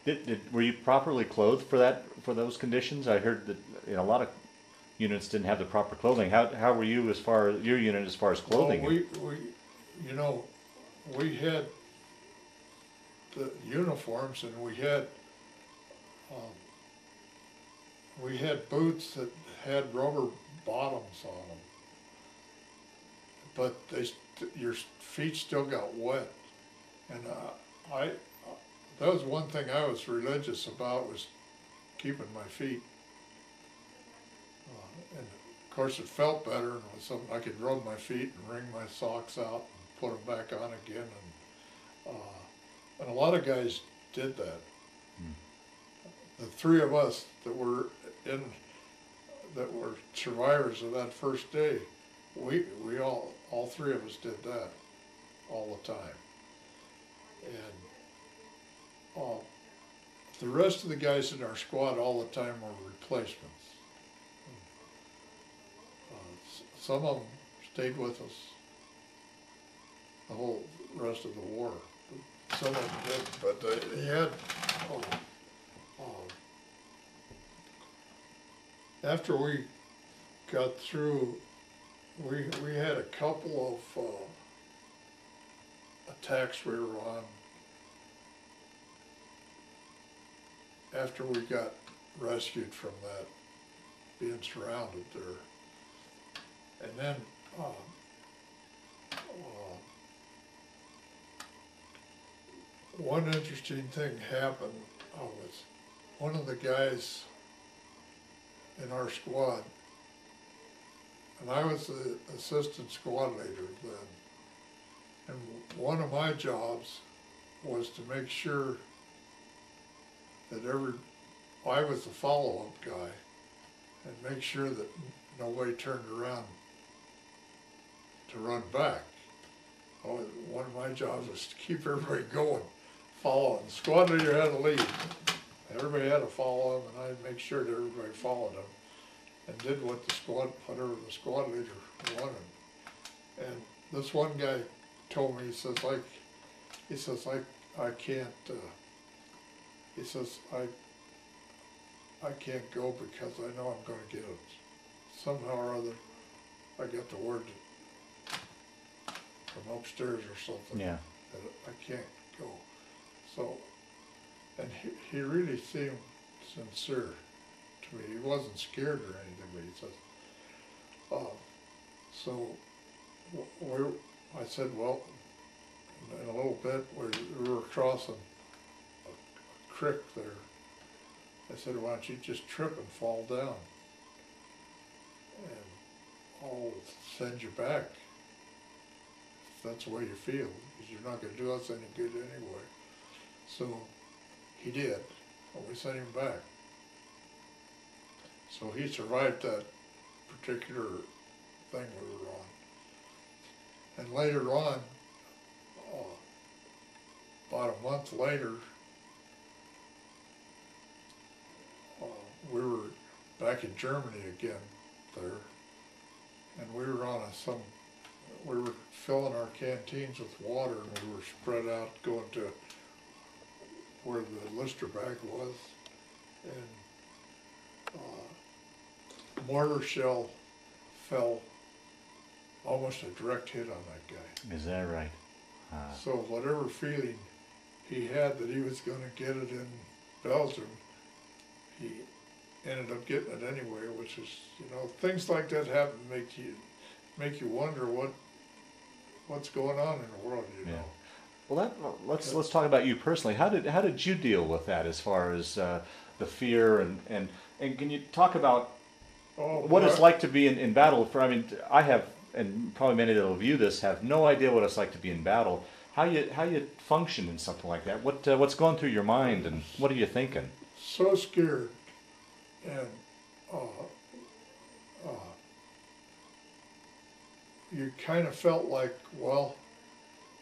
Did, did, were you properly clothed for that for those conditions? I heard that you know, a lot of units didn't have the proper clothing. How, how were you as far your unit as far as clothing? Well, we, we, you know, we had the uniforms and we had, um, we had boots that had rubber bottoms on them. But they, st- your feet still got wet. And, uh, I, that was one thing I was religious about was keeping my feet. Course, it felt better and was something I could rub my feet and wring my socks out and put them back on again and, uh, and a lot of guys did that. The three of us that were in, that were survivors of that first day, we, we all, all three of us did that all the time. And, uh, the rest of the guys in our squad all the time were replacements. Uh, s- Some of them stayed with us the whole rest of the war. Some of them didn't, but they, they had, oh, oh. After we got through, we, we had a couple of, uh, attacks we were on. After we got rescued from that, being surrounded there. And then, uh, uh, one interesting thing happened, uh, was one of the guys in our squad, and I was the assistant squad leader then. And one of my jobs was to make sure that every, I was the follow-up guy, and make sure that nobody turned around to run back. Oh, one of my jobs was to keep everybody going, following. Squad leader had to lead. Everybody had to follow him, and I'd make sure that everybody followed him and did what the squad, whatever the squad leader wanted. And this one guy told me, he says, like, he says, I, I can't, uh, he says, I, I can't go because I know I'm gonna get it. Somehow or other, I got the word from upstairs or something Yeah. that I can't go. So, and he, he really seemed sincere to me. He wasn't scared or anything, but he says, uh, so, we, I said, well, in a little bit, we, we were crossing a, a creek there. I said, why don't you just trip and fall down? And I'll send you back that's the way you feel, because you're not gonna do us any good anyway. So he did, but we sent him back. So he survived that particular thing we were on. And later on, uh, about a month later, uh, we were back in Germany again there. And we were on a, some, we were filling our canteens with water and we were spread out going to where the Lister bag was. And, uh, mortar shell fell almost a direct hit on that guy. Is that right? Uh, So whatever feeling he had that he was gonna get it in Belgium, he ended up getting it anyway, which is, you know, things like that happen, make you, make you wonder what, what's going on in the world, you know? well, that, let's let's talk about you personally. How did how did you deal with that as far as uh, the fear and, and and can you talk about Oh, what it's like to be in, in battle? For I mean, I have, and probably many that will view this have no idea what it's like to be in battle. How you how you function in something like that? What uh, what's going through your mind, and what are you thinking? so scared and uh, you kind of felt like well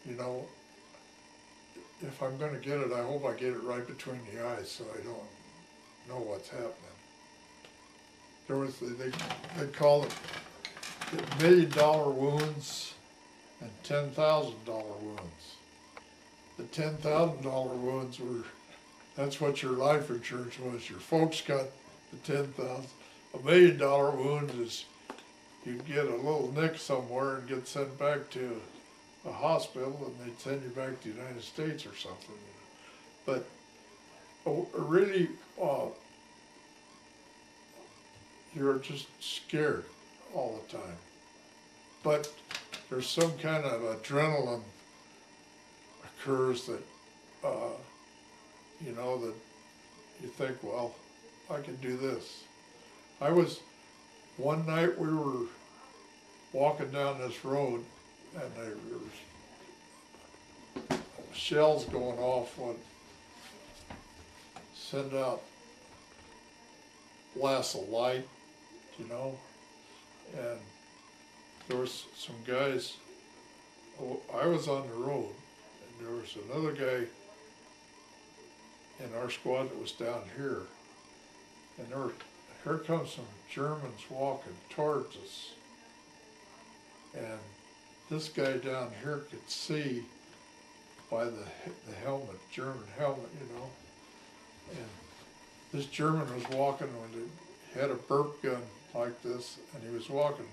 you know if i'm going to get it i hope i get it right between the eyes so i don't know what's happening there was they they call it million dollar wounds and ten thousand dollar wounds. The ten thousand dollar wounds were, that's what your life insurance was, your folks got the ten thousand. A million dollar wound is, you get a little nick somewhere and get sent back to a hospital and they'd send you back to the United States or something. But, really, uh, you're just scared all the time. But there's some kind of adrenaline occurs that, uh, you know, that you think, well, I can do this. I was, one night we were walking down this road and there was shells going off would send out blasts of light, you know, and there was some guys, oh, I was on the road, and there was another guy in our squad that was down here, and there, here comes some Germans walking towards us. And this guy down here could see by the, the helmet, German helmet, you know. And this German was walking with, he had a burp gun like this, and he was walking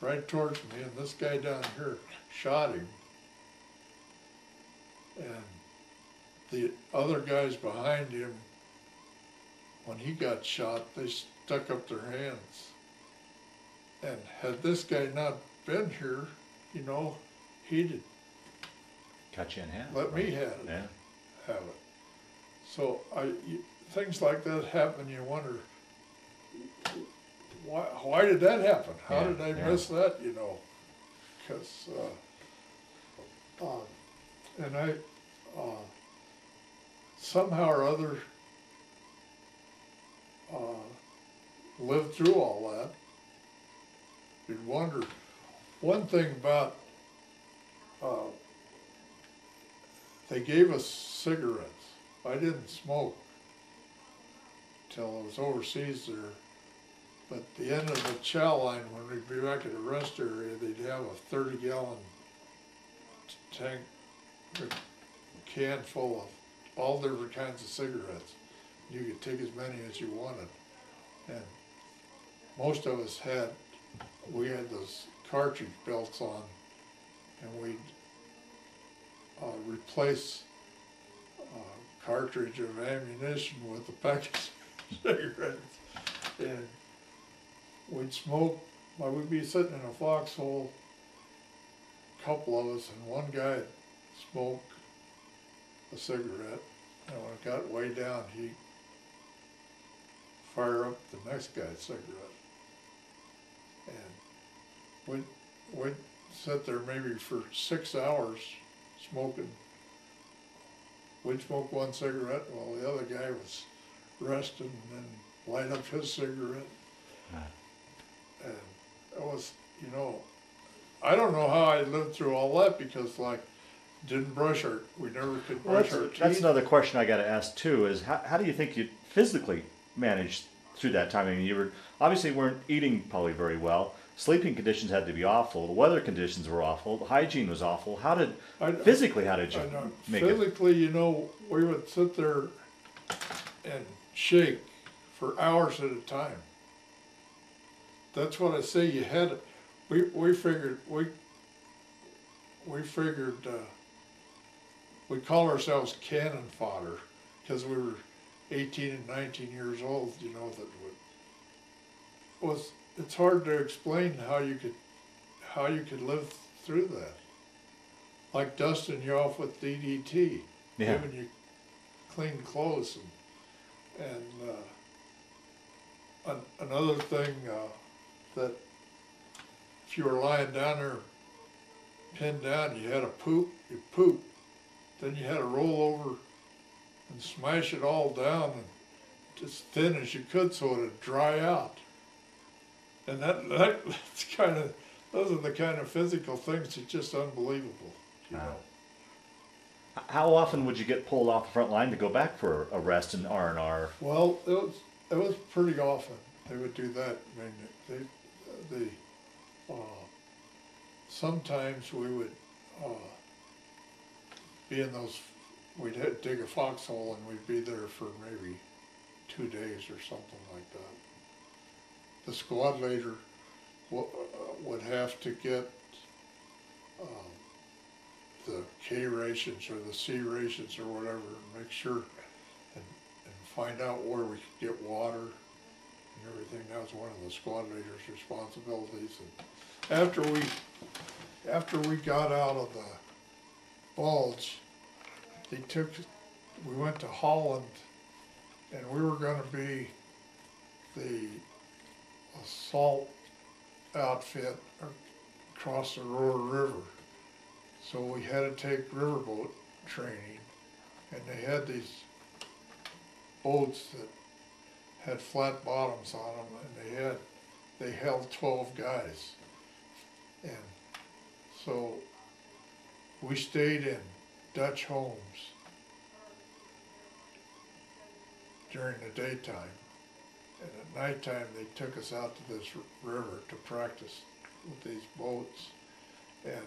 right towards me, and this guy down here shot him. And the other guys behind him, when he got shot, they stuck up their hands. And had this guy not been here, you know, he'd Cut you in half. let me have it, Yeah. have it. So I, you- things like that happen, you wonder, why, why did that happen? How Yeah, did I yeah. miss that, you know? Cause, uh, uh, and I, uh, somehow or other, uh, lived through all that. You'd wonder, one thing about, uh, they gave us cigarettes. I didn't smoke till I was overseas there. But the end of the chow line, when we'd be back at the rest area, they'd have a thirty gallon tank, a can full of all different kinds of cigarettes. You could take as many as you wanted. And most of us had, we had those cartridge belts on and we'd uh, replace a cartridge of ammunition with a pack of [laughs] cigarettes. And we'd smoke, well, we'd be sitting in a foxhole, a couple of us, and one guy would smoke a cigarette, and when it got way down, he'd fire up the next guy's cigarette. We'd, we'd sit there maybe for six hours smoking. We'd smoke one cigarette while the other guy was resting and then light up his cigarette. And it was, you know, I don't know how I lived through all that because like, didn't brush our, we never could Well, brush that's, our that's another question I got to ask too. Is how, how do you think you physically managed through that time? I mean, you were obviously weren't eating probably very well. Sleeping conditions had to be awful. The weather conditions were awful. The hygiene was awful. How did I- physically? How did you make it? physically, you know, we would sit there and shake for hours at a time. That's what I say, you had, we, we figured, we, we figured, uh, we call ourselves cannon fodder, cause we were eighteen and nineteen years old, you know, that would, was, it's hard to explain how you could, how you could live through that like dusting you off with DDT, Yeah. giving you clean clothes and, and, uh, an- another thing, uh, that if you were lying down there pinned down, you had a poop, you poop, then you had to roll over and smash it all down and as thin as you could so it'd dry out. And that, that, [laughs] that's kind of, those are the kind of physical things that's just unbelievable, you Wow. know. How often would you get pulled off the front line to go back for a rest in R and R? Well, it was, it was pretty often they would do that. I mean, they, they, uh, sometimes we would, uh, be in those, we'd dig a foxhole and we'd be there for maybe two days or something like that. The squad leader uh, would have to get, um, the K rations or the C rations or whatever, and make sure and, and find out where we could get water and everything. That was one of the squad leader's responsibilities. And after we, after we got out of the bulge, took, we went to Holland and we were gonna be the assault outfit across the Roer River. So we had to take riverboat training, and they had these boats that had flat bottoms on them, and they had, they held twelve guys. And so we stayed in Dutch homes during the daytime. At nighttime, they took us out to this river to practice with these boats. And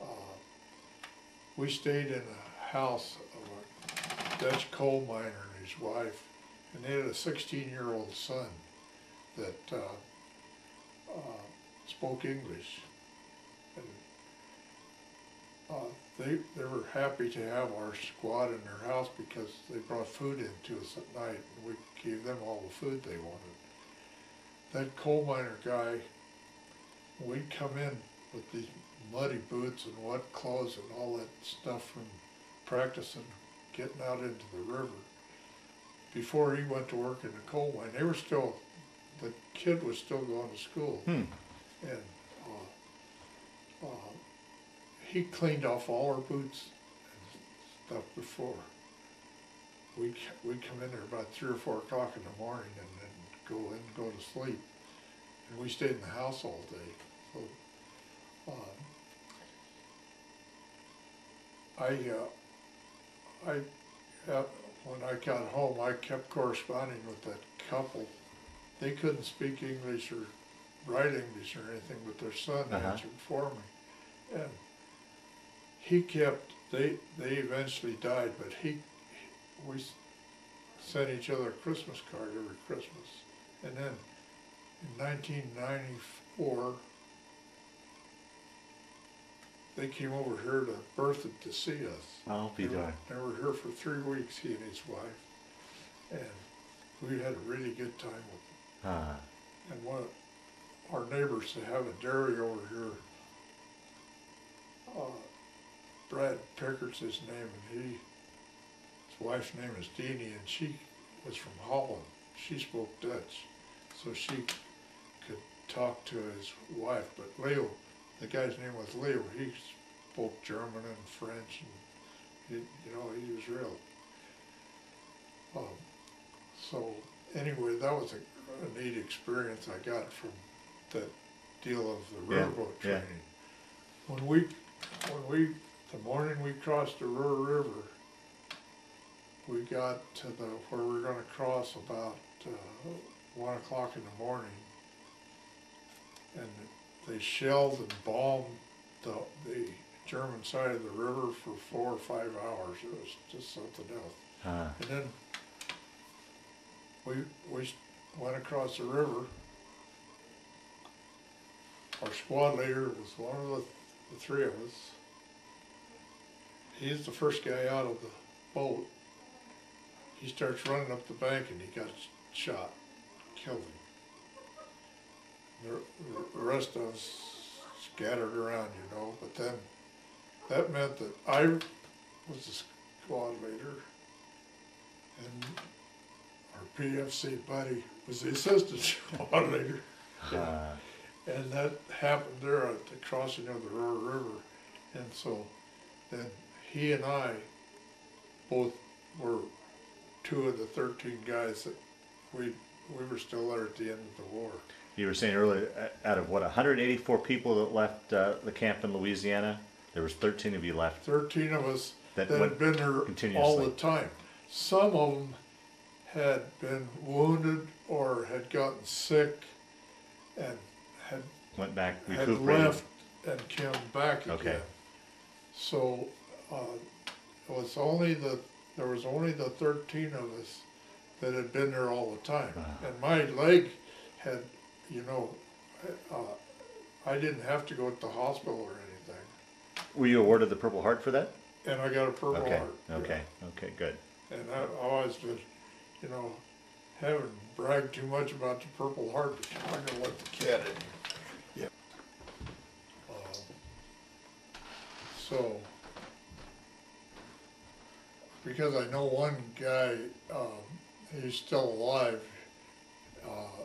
uh, we stayed in a house of a Dutch coal miner and his wife, and they had a sixteen-year-old son that uh, uh, spoke English. Uh, they, they were happy to have our squad in their house because they brought food in to us at night, and we gave them all the food they wanted. That coal miner guy, we'd come in with these muddy boots and wet clothes and all that stuff from practicing getting out into the river. Before he went to work in the coal mine, they were still, the kid was still going to school. Hmm. And, uh, uh, he cleaned off all our boots and stuff before. We'd, we'd come in there about three or four o'clock in the morning and then go in, and go to sleep. And we stayed in the house all day, so, um, I, uh, I, uh, when I got home, I kept corresponding with that couple. They couldn't speak English or write English or anything, but their son Uh-huh. answered for me. And he kept, they, they eventually died, but he, we sent each other a Christmas card every Christmas. And then in nineteen ninety-four, they came over here to Berthoud to see us. I'll be They were-. They were here for three weeks, he and his wife, and we had a really good time with them. Ah, And one of our neighbors that have a dairy over here, uh, Brad Pickett's his name, and he, his wife's name is Deanie, and she was from Holland. She spoke Dutch, so she could talk to his wife, but Leo, the guy's name was Leo, he spoke German and French, and he, you know, he was real. Um, so, anyway, that was a, a neat experience I got from that deal of the Yeah, riverboat yeah. When we, when we, the morning we crossed the Ruhr River, we got to the, where we were gonna cross about, uh, one o'clock in the morning. And they shelled and bombed the, the German side of the river for four or five hours, it was just something else. ah, And then we, we went across the river. Our squad leader was one of the, the three of us. He's the first guy out of the boat. He starts running up the bank and he got shot, killed him. The, the rest of us scattered around, you know, but then that meant that I was the squad leader and our PFC buddy was the assistant [laughs] squad leader. ah, And that happened there at the crossing of the Roer River. And so then he and I both were two of the thirteen guys that we, we were still there at the end of the war. you were saying earlier, uh, out of what, 184 people that left uh, the camp in Louisiana, there was 13 of you left. Thirteen of us That that had been there all the time. Some of them had been wounded or had gotten sick and had went back had left and came back again. Okay. So, uh, it was only the, there was only the thirteen of us that had been there all the time. Wow. And my leg had, you know, uh, I didn't have to go to the hospital or anything. Were you awarded the Purple Heart for that? And I got a Purple Okay, Heart. yeah. okay, okay, good. And I always was, you know, haven't bragged too much about the Purple Heart, but I'm gonna let the cat in. Yep. Um, So, because I know one guy, um, he's still alive, uh,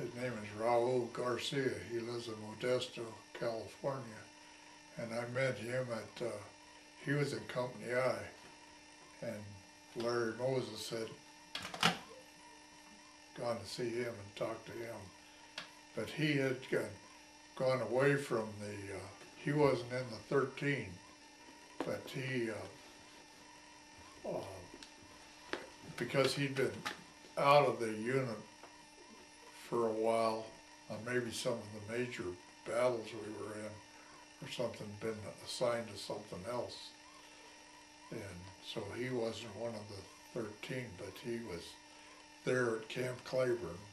his name is Raul Garcia, he lives in Modesto, California. And I met him at, uh, he was in Company I, and Larry Moses had gone to see him and talked to him. But he had gone, gone away from the, uh, he wasn't in the thirteen, but he, uh, uh, because he'd been out of the unit for a while, on maybe some of the major battles we were in, or something, been assigned to something else. And so he wasn't one of the thirteen, but he was there at Camp Claiborne.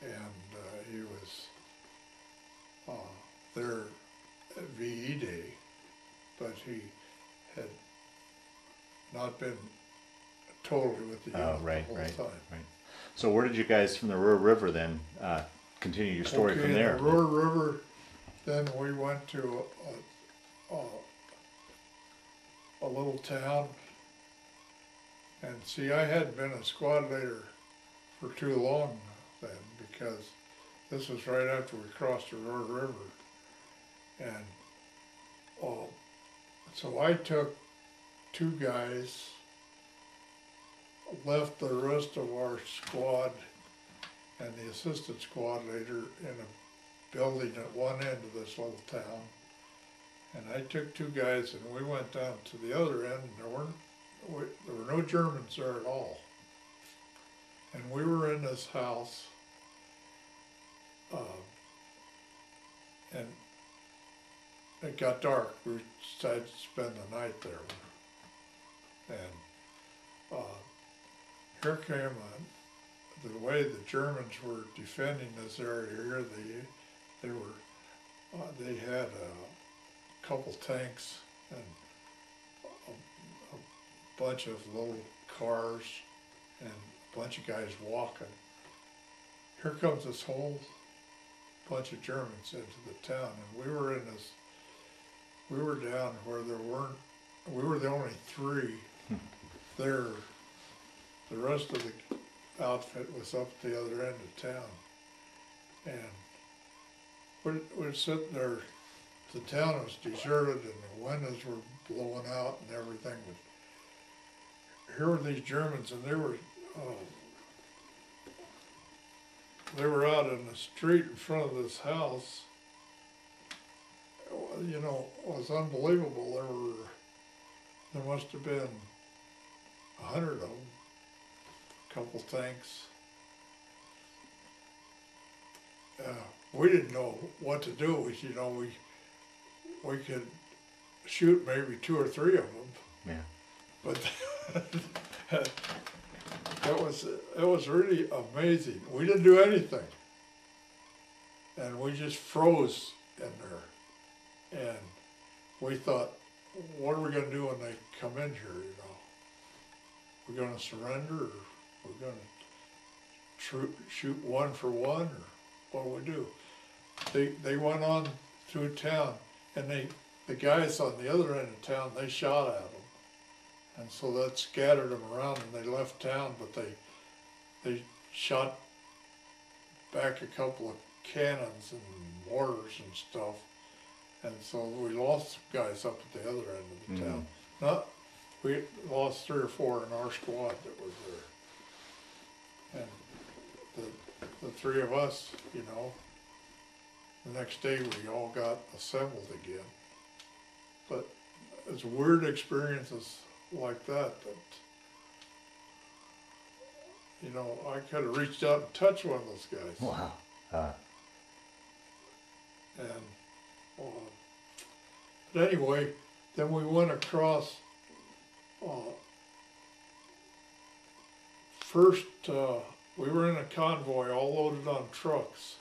And, uh, he was, uh, there at VE Day, but he had not been totally with the Oh, right, the whole right, time. right. So where did you guys from the Ruhr River then, uh, continue your story Okay, from in there? the Roer River, then we went to a, a, a little town. And see, I hadn't been a squad leader for too long then, because this was right after we crossed the Roer River. And, uh, so I took two guys, left the rest of our squad and the assistant squad leader in a building at one end of this little town. And I took two guys and we went down to the other end, and there weren't, we, there were no Germans there at all. And we were in this house. Um, and it got dark, we decided to spend the night there. And, uh, here came a, the way the Germans were defending this area here, they, they were, uh, they had a couple tanks and a, a bunch of little cars and a bunch of guys walking. Here comes this whole bunch of Germans into the town, and we were in this, we were down where there weren't, we were the only three there. The rest of the outfit was up at the other end of town. And we're, we're sitting there, the town was deserted and the windows were blowing out and everything. But here were these Germans and they were, uh, they were out in the street in front of this house. You know, it was unbelievable. There were, there must have been a hundred of them a couple tanks. Uh, we didn't know what to do, we, you know, we, we could shoot maybe two or three of them, Yeah, but [laughs] it was, it was really amazing, we didn't do anything. And we just froze in there, and we thought, what are we gonna do when they come in here, you know? We're gonna surrender, or we're gonna shoot, shoot one for one, or what do we do? They, they went on through town, and they, the guys on the other end of town, they shot at them. And so that scattered them around, and they left town, but they, they shot back a couple of cannons and mortars and stuff. And so we lost guys up at the other end of the Mhm. town. Not, we lost three or four in our squad that was there. And the, the three of us, you know, the next day we all got assembled again. But it's weird experiences like that that, you know, I could have reached out and touched one of those guys. wow, uh, And, uh, but anyway, then we went across, uh, first, uh, we were in a convoy all loaded on trucks.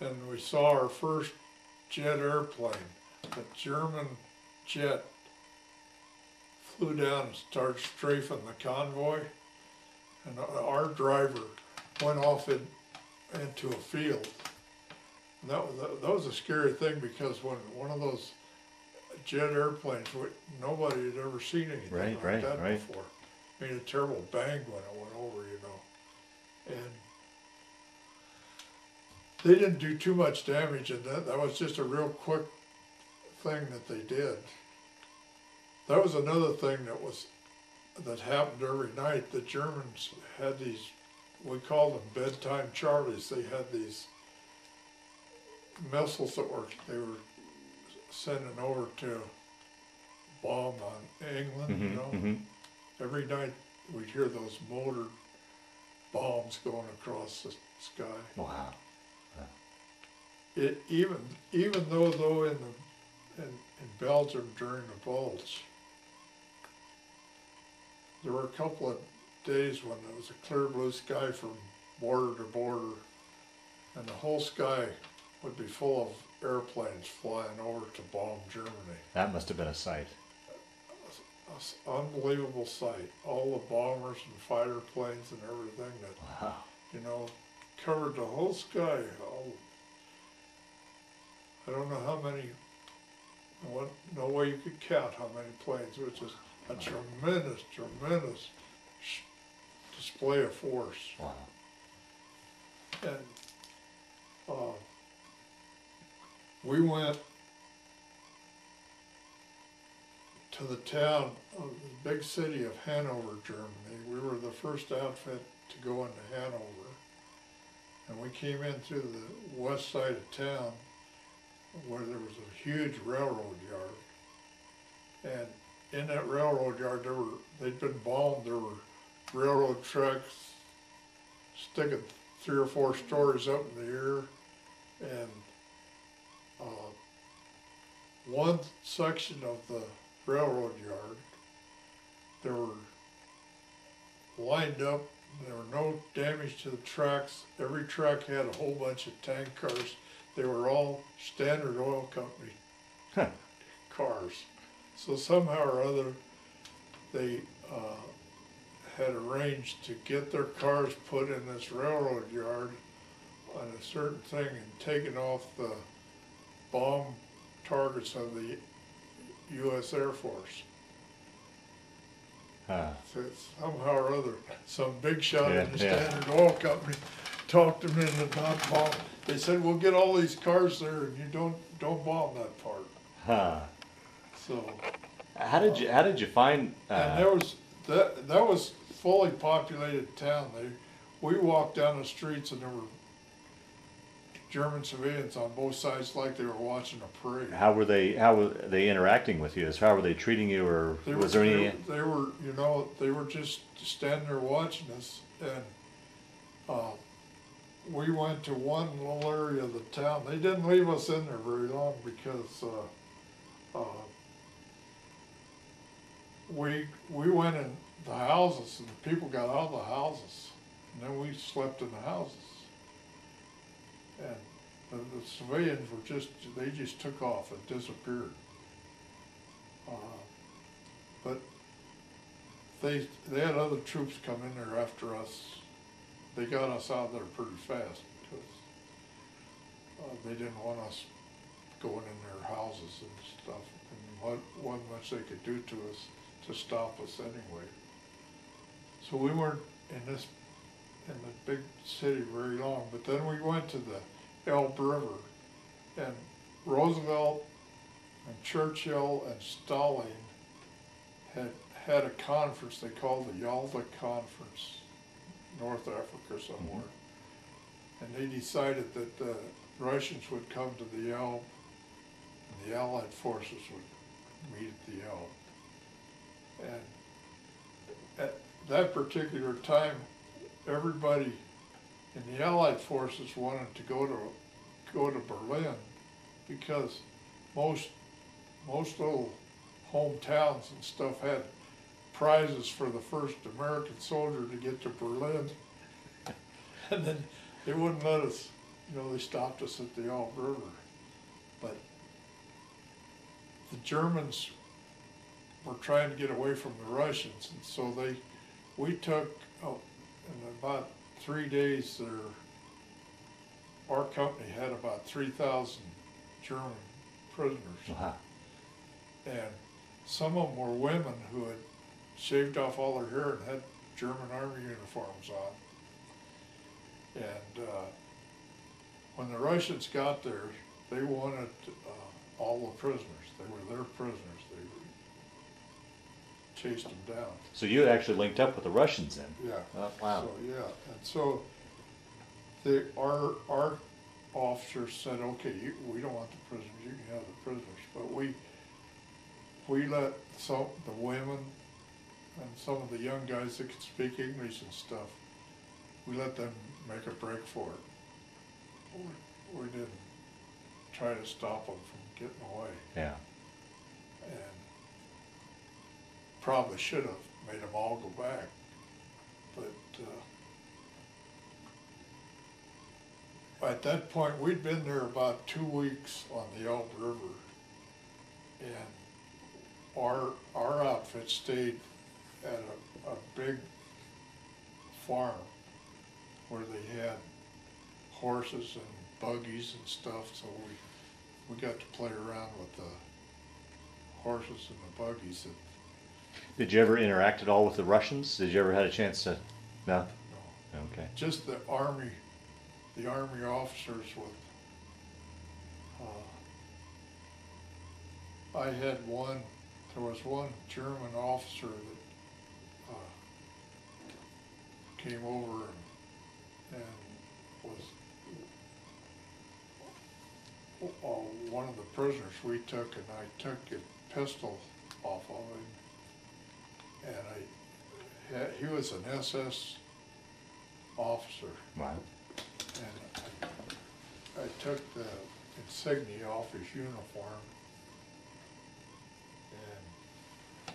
And we saw our first jet airplane, a German jet flew down and started strafing the convoy. And our driver went off in, into a field. And that was, that was a scary thing because when one of those jet airplanes, nobody had ever seen anything Right, like right, that right. before. Made a terrible bang when it went over, you know. And they didn't do too much damage and that, that was just a real quick thing that they did. That was another thing that was, that happened every night. The Germans had these, we called them bedtime Charlies. They had these missiles that were, they were sending over to bomb on England, you Mhm, know. mhm. Every night we'd hear those motor bombs going across the sky. Wow. It even even though though in the in, in Belgium during the Bulge, there were a couple of days when there was a clear blue sky from border to border, and the whole sky would be full of airplanes flying over to bomb Germany. That must have been a sight. Unbelievable sight. All the bombers and fighter planes and everything that Wow. you know, covered the whole sky. All, I don't know how many, what, no way you could count how many planes, which is a tremendous, tremendous sh- display of force. Wow. And, uh, we went to the town of the big city of Hanover, Germany. We were the first outfit to go into Hanover. And we came in through the west side of town where there was a huge railroad yard. And in that railroad yard, there were, they'd been bombed, there were railroad tracks sticking three or four stories up in the air. And, uh, one section of the railroad yard, there were lined up, there were no damage to the tracks. Every track had a whole bunch of tank cars. They were all Standard Oil Company Huh. cars. So somehow or other, they, uh, had arranged to get their cars put in this railroad yard on a certain thing and taken off the bomb targets of the US Air Force. Huh. So somehow or other, some big shot in the Yeah, yeah. Standard Oil Company talked them into not bomb. They said, we'll get all these cars there and you don't, don't bomb that part. Huh. So, How did you How did you find? and Uh, there was, that, that was fully populated town. They, we walked down the streets and there were German civilians on both sides like they were watching a parade. how were they? How were they interacting with you? How were they treating you? Or They was were, there they, any? were- they were, you know, they were just standing there watching us, and uh, we went to one little area of the town. They didn't leave us in there very long because uh, uh, we we went in the houses, and the people got out of the houses, and then we slept in the houses. And the, the civilians were just, they just took off and disappeared. Uh, but they, they had other troops come in there after us. They got us out there pretty fast because uh, they didn't want us going in their houses and stuff. And what, wasn't much they could do to us to stop us anyway. So we weren't in this, in the big city very long, but then we went to the Elbe River and Roosevelt and Churchill and Stalin had had a conference they called the Yalta Conference, North Africa somewhere. And they decided that the Russians would come to the Elbe and the Allied forces would meet at the Elbe. And at that particular time, everybody in the Allied forces wanted to go to go to Berlin because most, most little hometowns and stuff had prizes for the first American soldier to get to Berlin. [laughs] And then they wouldn't let us, you know, they stopped us at the Elbe River. But the Germans were trying to get away from the Russians, and so they, we took, oh, in about three days, there, our company had about three thousand German prisoners. Wow. And some of them were women who had shaved off all their hair and had German army uniforms on. And, uh, when the Russians got there, they wanted, uh, all the prisoners, they were their prisoners, chased them down. So you had actually linked up with the Russians then? Yeah. Oh, wow. So, yeah, and so, the, our, our officers said, okay, you, we don't want the prisoners, you can have the prisoners, but we, we let some, the women and some of the young guys that could speak English and stuff, we let them make a break for it. We, we didn't try to stop them from getting away, Yeah. and probably should have made them all go back, but, uh, at that point, we'd been there about two weeks on the Elbe River, and our, our outfit stayed at a, a big farm where they had horses and buggies and stuff, so we, we got to play around with the horses and the buggies that, Did you ever interact at all with the Russians? Did you ever had a chance to? No. know, Okay. just the army, the army officers with, uh, I had one, there was one German officer that, uh, came over and, and was, uh, one of the prisoners we took, and I took a pistol off of him. And I, yeah, he was an SS officer, Wow. and I, I took the insignia off his uniform. And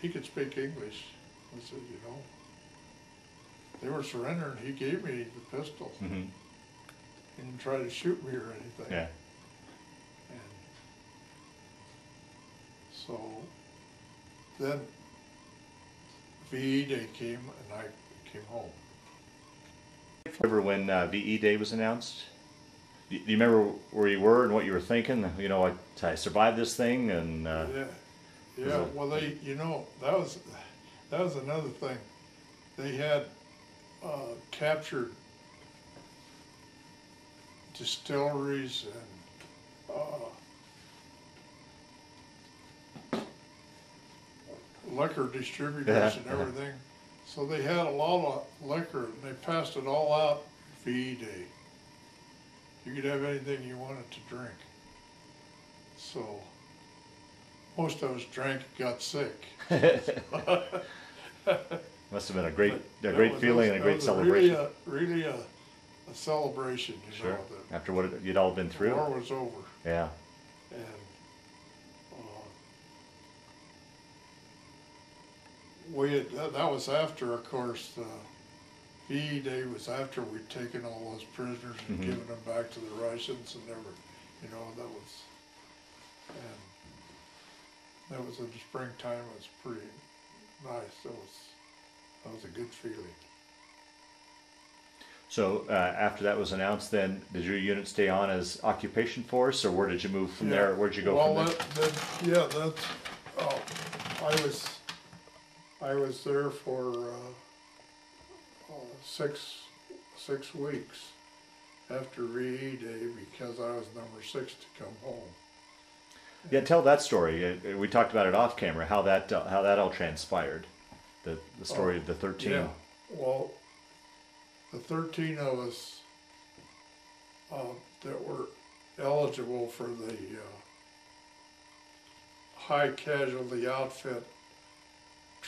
he could speak English. I said, you know, they were surrendering, he gave me the pistol. hmm He didn't try to shoot me or anything. Yeah. And so then VE Day came and I came home. Remember when uh, VE Day was announced? Do you remember where you were and what you were thinking? You know, I, I survived this thing, and uh, Yeah, yeah, well, they, you know, that was, that was another thing. They had, uh, captured distilleries and, uh, liquor distributors and everything. So they had a lot of liquor and they passed it all out VE Day. You could have anything you wanted to drink. So, most of us drank got sick. [laughs] must have been a great, a great was- feeling and a great celebration. Really, a, really a, a celebration, you Sure. know, After what it- you'd all been the through. war was over. Yeah. And, we had, that, that was after, of course, the VE Day was after we'd taken all those prisoners and Mhm. given them back to the Russians and never, you know, that was, and that was in the springtime, it was pretty nice, that was, that was a good feeling. So uh, after that was announced, then did your unit stay on as occupation force, or where did you move from there? Where'd you go well, from there? that, then, yeah, that's, oh, I was, I was there for, uh, uh, six, six weeks after VE Day because I was number six to come home. Yeah, tell that story. Uh, We talked about it off camera. How that uh, how that all transpired. The the story Oh, of the thirteen. Yeah, well, the thirteen of us, uh, that were eligible for the, uh, high casualty outfit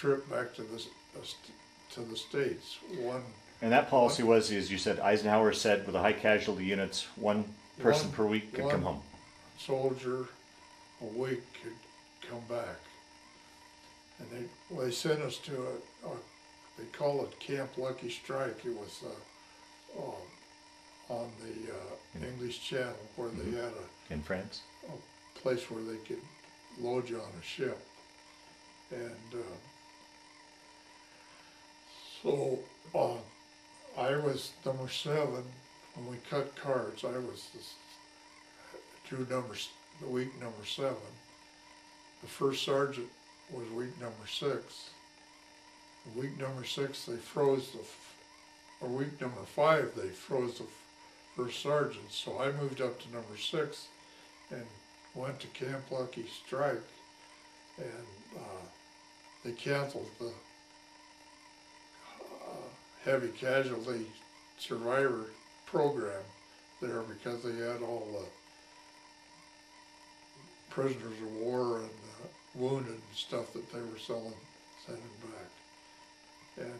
trip back to the, to the States. One, And that policy was, as you said, Eisenhower said, with the high casualty units, one person One- per week could come home. soldier a week could come back. And they, well, they sent us to a, a, they call it Camp Lucky Strike, it was, uh, uh, on the, uh, English Channel where they had a In France? A place where they could load you on a ship. And, uh, so, uh, I was number seven, when we cut cards, I was this, two numbers, the week number seven. The first sergeant was week number six. Week number six, they froze the, or week number five, they froze the first sergeant, so I moved up to number six and went to Camp Lucky Strike, and, uh, they canceled the, heavy casualty survivor program there because they had all the prisoners of war and uh, wounded and stuff that they were selling, sending back. And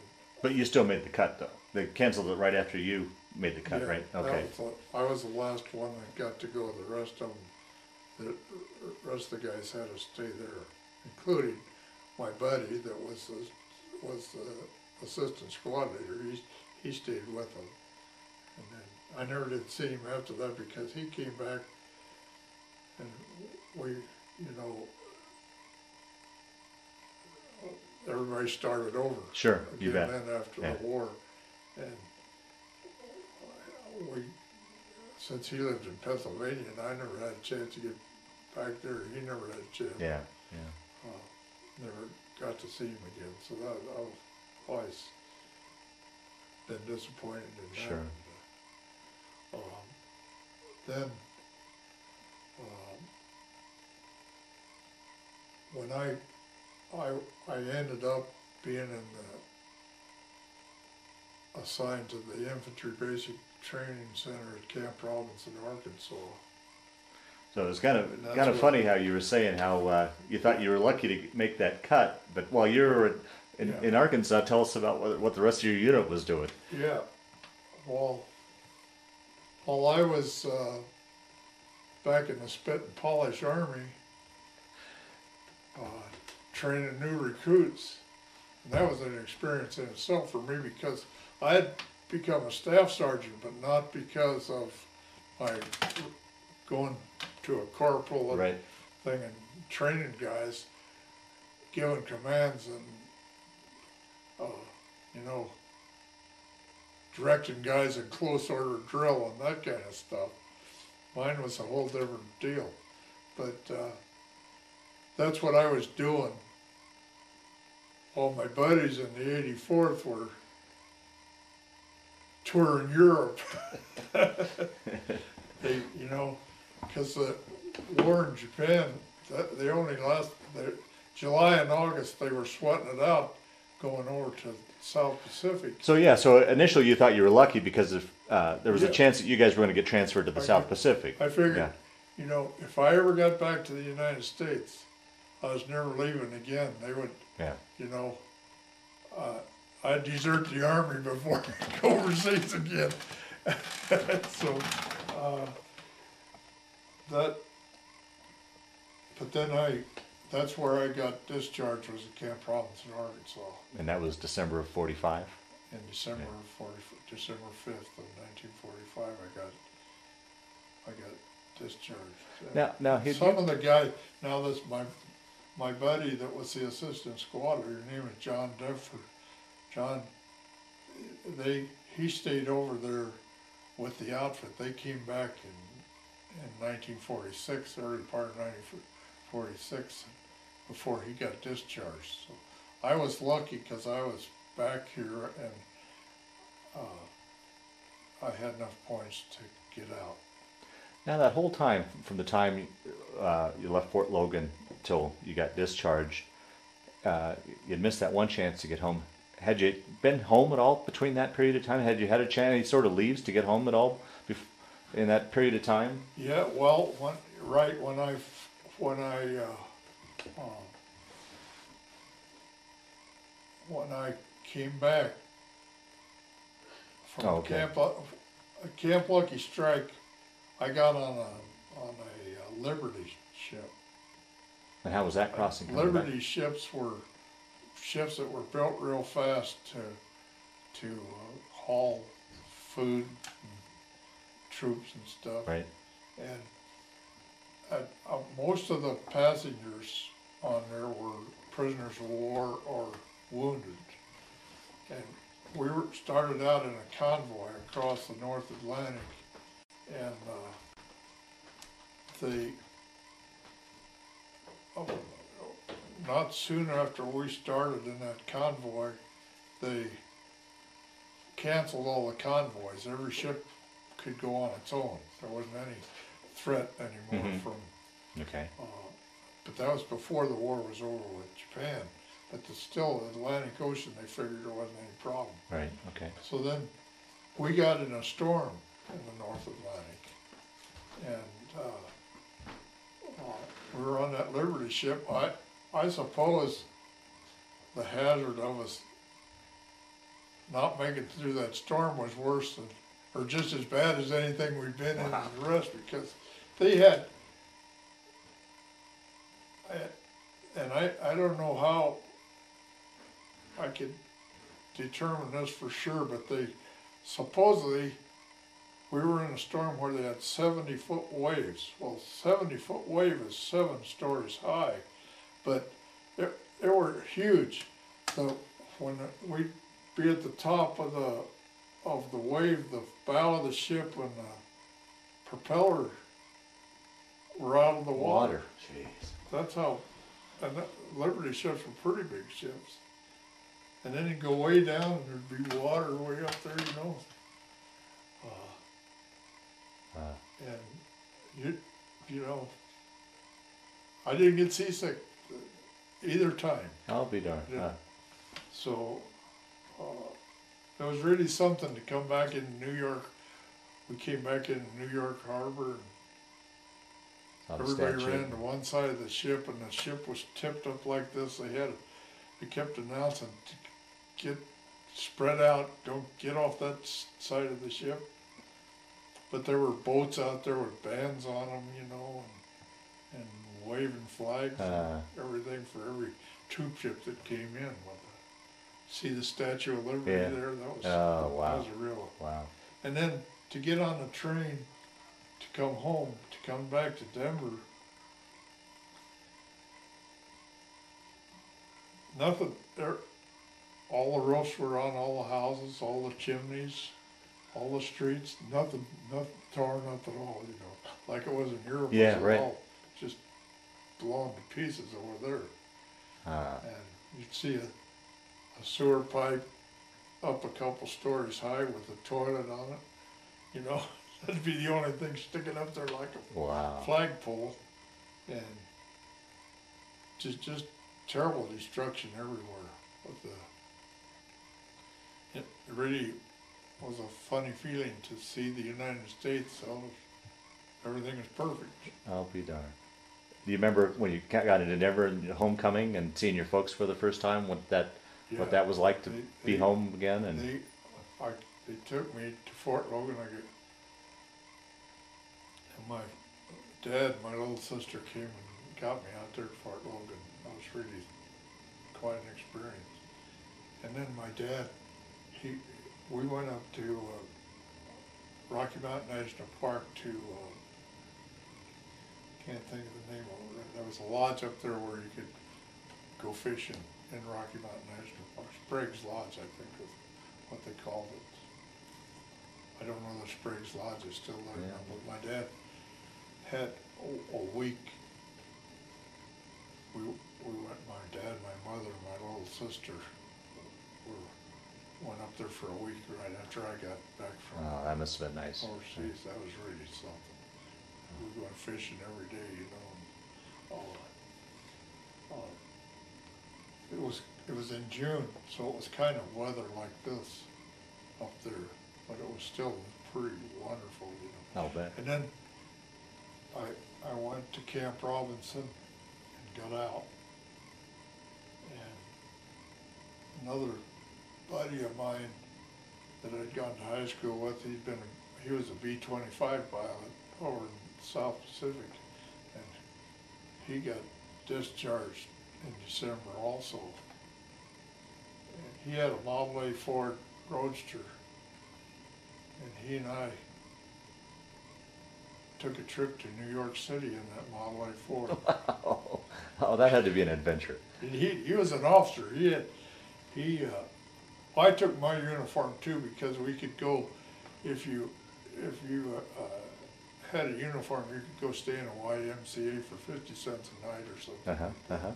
But you still made the cut though. They canceled it right after you made the cut, Yeah, right? Okay. was the- I was the last one that got to go, the rest of them, the the rest of the guys had to stay there, including my buddy that was the, was the assistant squad leader, he, he stayed with them. And then, I never did see him after that because he came back and we, you know, everybody started over Sure, you bet. then after Yeah. the war. And we, since he lived in Pennsylvania and I never had a chance to get back there, he never had a chance. Yeah, yeah. Uh, Never got to see him again, so that, I was always been disappointed in that. Sure. Um, Then, um, when I, I, I ended up being in the, assigned to the Infantry Basic Training Center at Camp Robinson, Arkansas. So it's kind of kind of funny how you were saying how uh, you thought you were lucky to make that cut, but while you were in, Yeah. in Arkansas, tell us about what, what the rest of your unit was doing. Yeah, well, while I was, uh, back in the Spit and Polish Army, uh, training new recruits, and that was an experience in itself for me because I had become a staff sergeant, but not because of my going to a corporal Right. thing and training guys, giving commands and, uh, you know, directing guys in close order drill and that kind of stuff. Mine was a whole different deal, but, uh, that's what I was doing. All my buddies in the eighty-fourth were touring Europe. [laughs] They, you know, cause the war in Japan, that, they only last, July and August, they were sweating it out going over to South Pacific. So yeah, so initially you thought you were lucky because of, uh, there was a chance that you guys were going to get transferred to the I South did. Pacific. I figured, Yeah. you know, if I ever got back to the United States, I was never leaving again. They would, Yeah. you know, uh, I'd desert the army before [laughs] I go overseas again. [laughs] so, uh, that, but then I, that's where I got discharged was at Camp Robinson, Arkansas, And that was December of '45. in December of forty, December fifth of nineteen forty-five. I got, I got discharged. Now, now had Some you, of the guys, now this, my, my buddy that was the assistant squad leader, his name was John Deffer. John, they, he stayed over there with the outfit. They came back in, in nineteen forty-six, early part of nineteen forty-six, before he got discharged. So I was lucky because I was back here and, uh, I had enough points to get out. now that whole time from the time uh, you left Fort Logan till you got discharged, uh, you'd missed that one chance to get home. Had you been home at all between that period of time? Had you had a chance, any sort of leaves to get home at all bef- in that period of time? Yeah, well, when, right, when I, when I, uh, um, when I came back, from Oh, okay. Camp, Lu- uh, Camp Lucky Strike, I got on a, on a uh, Liberty ship. And how was that crossing? coming back? Liberty ships were ships that were built real fast to, to uh, haul food and troops and stuff. Right, And uh, uh, most of the passengers on there were prisoners of war or wounded. And we were, started out in a convoy across the North Atlantic. And uh, the, oh, not soon after we started in that convoy, they canceled all the convoys. Every ship could go on its own. There wasn't any threat anymore Mhm. from, okay, uh, but that was before the war was over with Japan. But the, still, the Atlantic Ocean, they figured there wasn't any problem. right, okay. So then, we got in a storm in the North Atlantic. And, uh, uh, we were on that Liberty ship, I, I suppose the hazard of us not making it through that storm was worse than, or just as bad as anything we've been in Wow. the rest, because they had, I- and I, I don't know how I could determine this for sure, but they supposedly, we were in a storm where they had seventy foot waves. Well, seventy foot wave is seven stories high, but they, they were huge. So when we'd be at the top of the, of the wave, the bow of the ship and the propeller were out of the water. Water, jeez. That's how, and that, Liberty ships were pretty big ships. And then you'd go way down and there'd be water way up there, you know. Uh, Uh, and you, you know, I didn't get seasick either time. I'll be darned, Yeah. uh, So, uh, it was really something to come back in New York. We came back in New York Harbor and Everybody statue. ran to one side of the ship and the ship was tipped up like this. They had, they kept announcing get spread out, don't get off that side of the ship. But there were boats out there with bands on them, you know, and, and waving flags, and Uh, everything for every troop ship that came in. See the Statue of Liberty Yeah. there? That was, oh, that was a real wow. and then to get on the train to come home, to come back to Denver, nothing, there, all the roofs were on all the houses, all the chimneys, all the streets, nothing, nothing torn up at all, you know, like it was in Europe. it Yeah, right. all Just blown to pieces over there. Uh, And you'd see a, a sewer pipe up a couple stories high with a toilet on it, you know, [laughs] that'd be the only thing sticking up there like a wow. flagpole. And just, just terrible destruction everywhere with the, it really was a funny feeling to see the United States, so everything is perfect. I'll be darned. Do you remember when you got into Denver and homecoming and seeing your folks for the first time? What that. What that was like to They- be they- home again? And They, I, they took me to Fort Logan, I get, and my dad, my little sister came and got me out there at Fort Logan. That was really quite an experience. And then my dad, he, we went up to, uh, Rocky Mountain National Park to, uh, can't think of the name of it, there was a lodge up there where you could go fishing in Rocky Mountain National Park. Spriggs Lodge, I think is what they called it. I don't know if Spriggs Lodge is still there now, Yeah. but my dad had a, a week. We, we went, my dad, my mother, and my little sister were, went up there for a week right after I got back from oh, that must have been nice. overseas. That was really something. We were going fishing every day, you know, and all. Uh, It was, it was in June, so it was kind of weather like this up there, but it was still pretty wonderful, you know. I'll bet. And then I, I went to Camp Robinson and got out. And another buddy of mine that I'd gone to high school with, he'd been, he was a B twenty-five pilot over in South Pacific. And he got discharged in December also. And he had a Model A Ford Roadster. And he and I took a trip to New York City in that Model A Ford. [laughs] Oh, oh, that had to be an adventure. And he, he was an officer. He had, he, uh, I took my uniform too because we could go, if you, if you, uh, had a uniform, you could go stay in a YMCA for fifty cents a night or something. Uh-huh, uh-huh.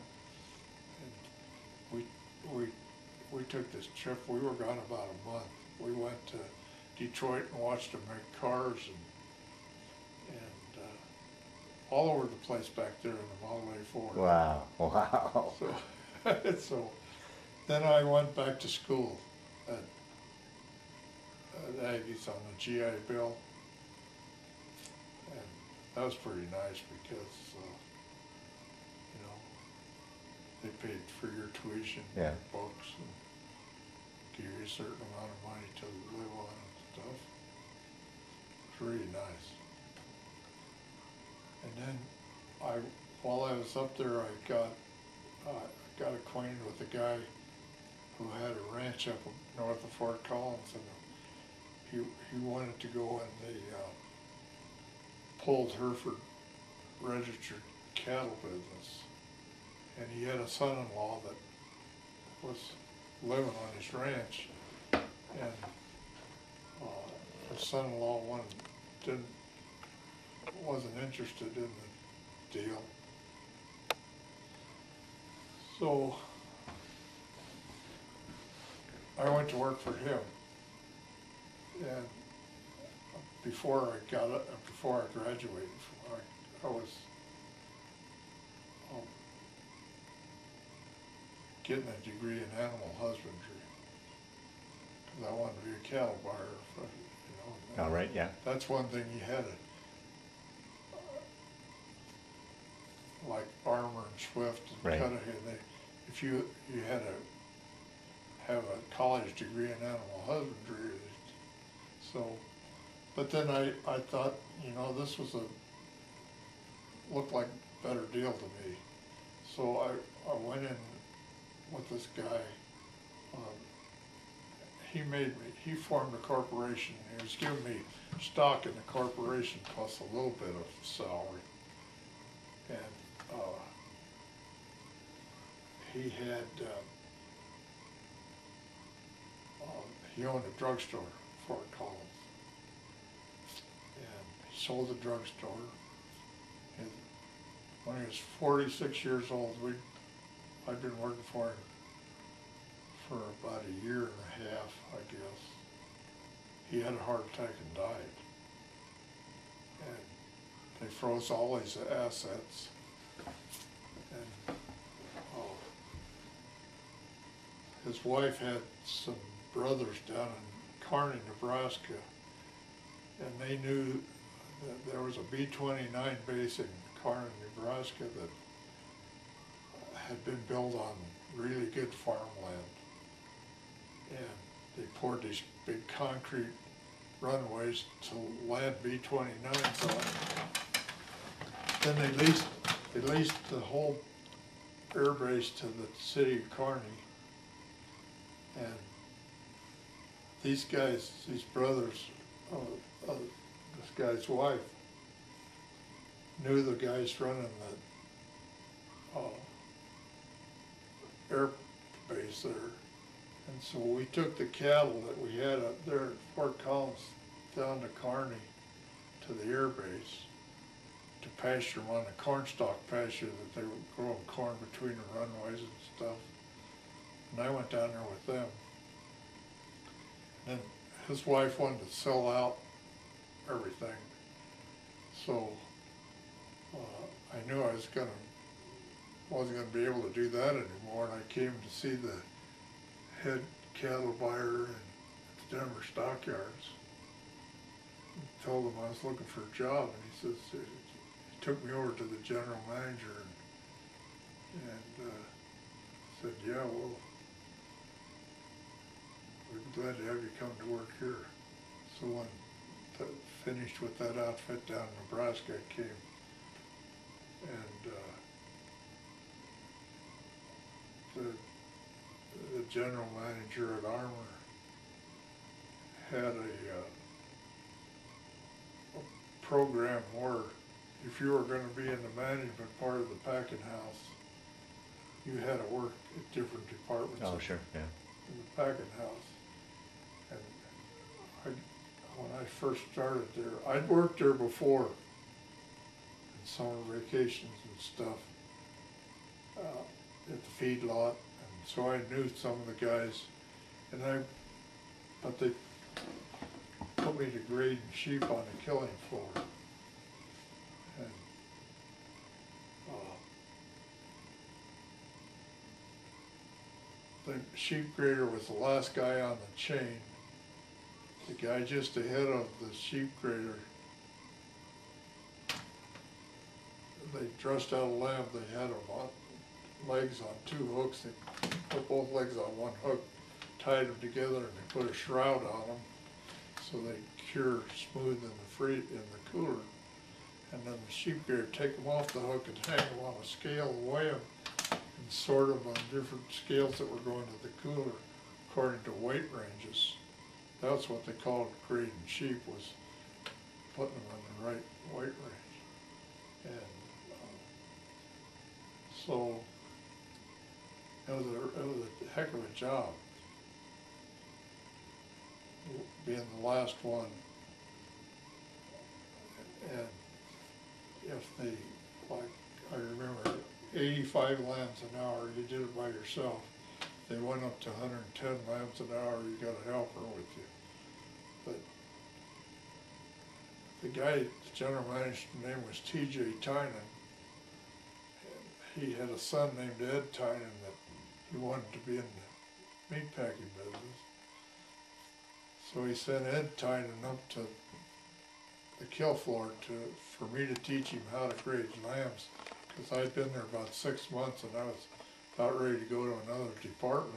We, we, took this trip, we were gone about a month. We went to Detroit and watched them make cars and, and, uh, all over the place back there in the Model A Ford. Wow, [laughs] wow. So, [laughs] so, then I went back to school at, at Aggie's on the GI Bill. And that was pretty nice because, uh, they paid for your tuition, Yeah. your books, and give you a certain amount of money to live on and stuff. It's really nice. And then I, while I was up there, I got, uh, got acquainted with a guy who had a ranch up north of Fort Collins and he, he wanted to go in the, uh, polled Hereford registered cattle business. And he had a son-in-law that was living on his ranch. And, uh, his son-in-law didn't, wasn't interested in the deal. So, I went to work for him. And before I got, before I graduated, I, I was, um, getting a degree in animal husbandry. Cause I wanted to be a cattle buyer, you know. All right, yeah. That's one thing you had to, uh, like Armour and Swift and Right. Cudahy, they, if you, you had to have a college degree in animal husbandry, so, but then I, I thought, you know, this was a, looked like better deal to me. So I, I went in with this guy, um, he made me, he formed a corporation, he was giving me stock in the corporation plus a little bit of salary. And, uh, he had, uh, um, he owned a drugstore, Fort Collins. And he sold the drugstore. And when he was forty-six years old, we, I'd been working for him for about a year and a half, I guess. He had a heart attack and died. And they froze all his assets. And, oh, his wife had some brothers down in Kearney, Nebraska. And they knew that there was a B twenty-nine base in Kearney, Nebraska that had been built on really good farmland. And they poured these big concrete runways to land B twenty-nines on. Then they leased, they leased the whole air base to the city of Kearney. And these guys, these brothers, uh, uh, this guy's wife, knew the guys running the, uh, air base there. And so we took the cattle that we had up there at Fort Collins down to Kearney to the air base to pasture them on the cornstalk pasture that they were growing corn between the runways and stuff. And I went down there with them. And his wife wanted to sell out everything. So, uh, I knew I was gonna, wasn't gonna be able to do that anymore, and I came to see the head cattle buyer at the Denver Stockyards. And Told him I was looking for a job, and he says, he took me over to the general manager and, and, uh, said, yeah, well, we're glad to have you come to work here. So when that finished with that outfit down in Nebraska, I came. And, uh, the, the general manager at Armour had a, uh, a program where if you were gonna be in the management part of the packing house, you had to work at different departments. Oh, sure, yeah. in the packing house. And I, when I first started there, I'd worked there before in summer vacations and stuff, uh, at the feed lot, and so I knew some of the guys. And I, but they put me to grading sheep on the killing floor. And, uh, the sheep grader was the last guy on the chain. The guy just ahead of the sheep grader. They dressed out a lamb, they had them on, legs on two hooks, they put both legs on one hook, tied them together and they put a shroud on them. So they cure smooth in the free, in the cooler. And then the sheep grader take them off the hook and hang them on a scale weigh them and sort them on different scales that were going to the cooler according to weight ranges. That's what they called grading sheep was putting them in the right weight range. And, um, so, it was a, it was a heck of a job. Being the last one. And if the, like, I remember eighty-five lambs an hour, you did it by yourself. They went up to hundred and ten lambs an hour, you got a helper with you. But the guy, the general manager's name was T.J. Tynan. He had a son named Ed Tynan he wanted to be in the meatpacking business. So he sent Ed Tynan up to the kill floor to, for me to teach him how to grade lambs. Cause I'd been there about six months and I was about ready to go to another department.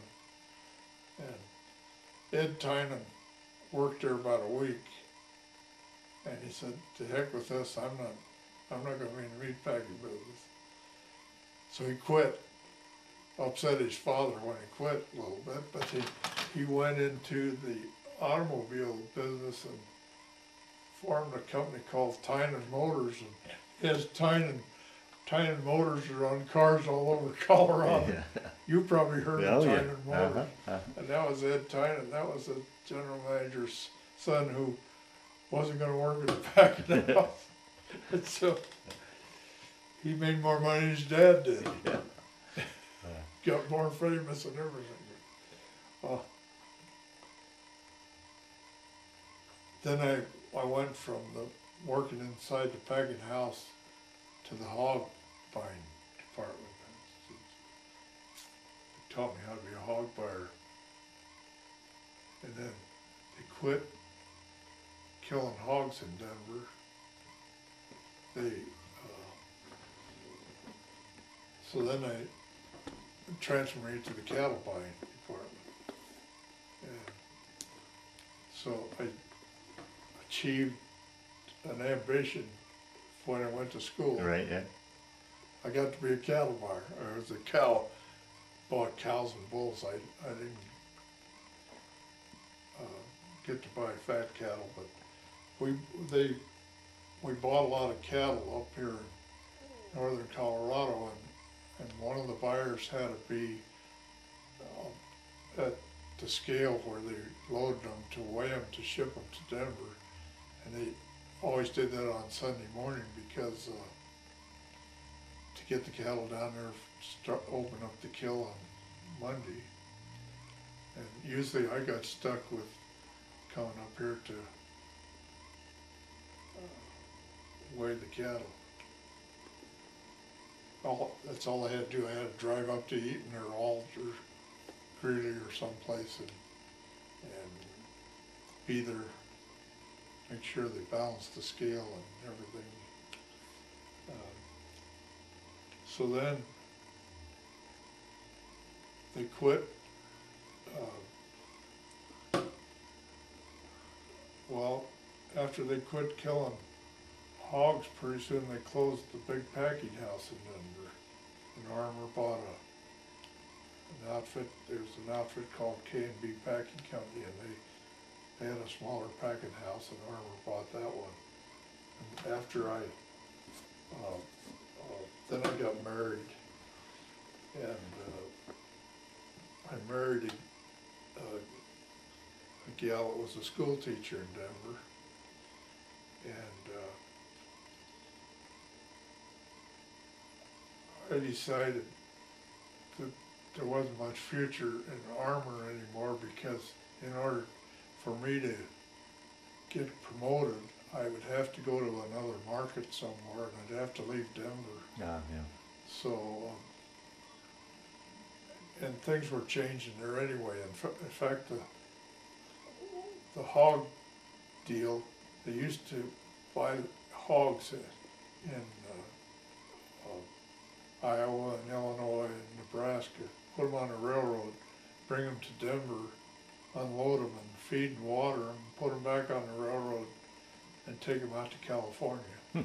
And Ed Tynan worked there about a week. And he said, to heck with this, I'm not, I'm not gonna be in the meat packing business. So he quit. Upset his father when he quit a little bit, but he, he went into the automobile business and formed a company called Tynan Motors and his Tynan, Tynan Motors are on cars all over [laughs] Colorado. Yeah. You probably heard Oh, of yeah. Tynan Motors. Uh-huh, uh-huh. And that was Ed Tynan, that was the general manager's son who wasn't gonna work in the [laughs] packing [laughs] house. And so, he made more money than his dad did. Got more famous and everything. Uh, Then I, I went from the, working inside the packing house to the hog buying department. They Taught me how to be a hog buyer. And then they quit killing hogs in Denver. They, uh, so then I transferred me to the cattle buying department. And so I achieved an ambition when I went to school. Right, yeah. I got to be a cattle buyer. I was a cow, bought cows and bulls. I, I didn't uh, get to buy fat cattle, but we, they, we bought a lot of cattle up here in northern Colorado and, and one of the buyers had to be um, at the scale where they loaded them to weigh them to ship them to Denver. And they always did that on Sunday morning because, uh, to get the cattle down there, start, open up the kill on Monday. And usually I got stuck with coming up here to uh, weigh the cattle. All, that's all I had to do, I had to drive up to Eaton or Ault or Greeley or someplace and, and be there, make sure they balance the scale and everything. Um, So then, they quit, uh, well, after they quit killing hogs, pretty soon they closed the big packing house in Denver. And Armour bought a, an outfit, there was an outfit called K and B Packing Company, and they, they had a smaller packing house, and Armour bought that one. And after I, uh, uh, then I got married, and, uh, I married a, a a gal that was a school teacher in Denver. And, uh, I decided that there wasn't much future in Armour anymore because in order for me to get promoted, I would have to go to another market somewhere and I'd have to leave Denver. Ah, yeah. So, um, and things were changing there anyway. In in fact, the, the hog deal, they used to buy hogs in, in Iowa and Illinois and Nebraska, put them on a railroad, bring them to Denver, unload them and feed and water them, put them back on the railroad and take them out to California. Hmm.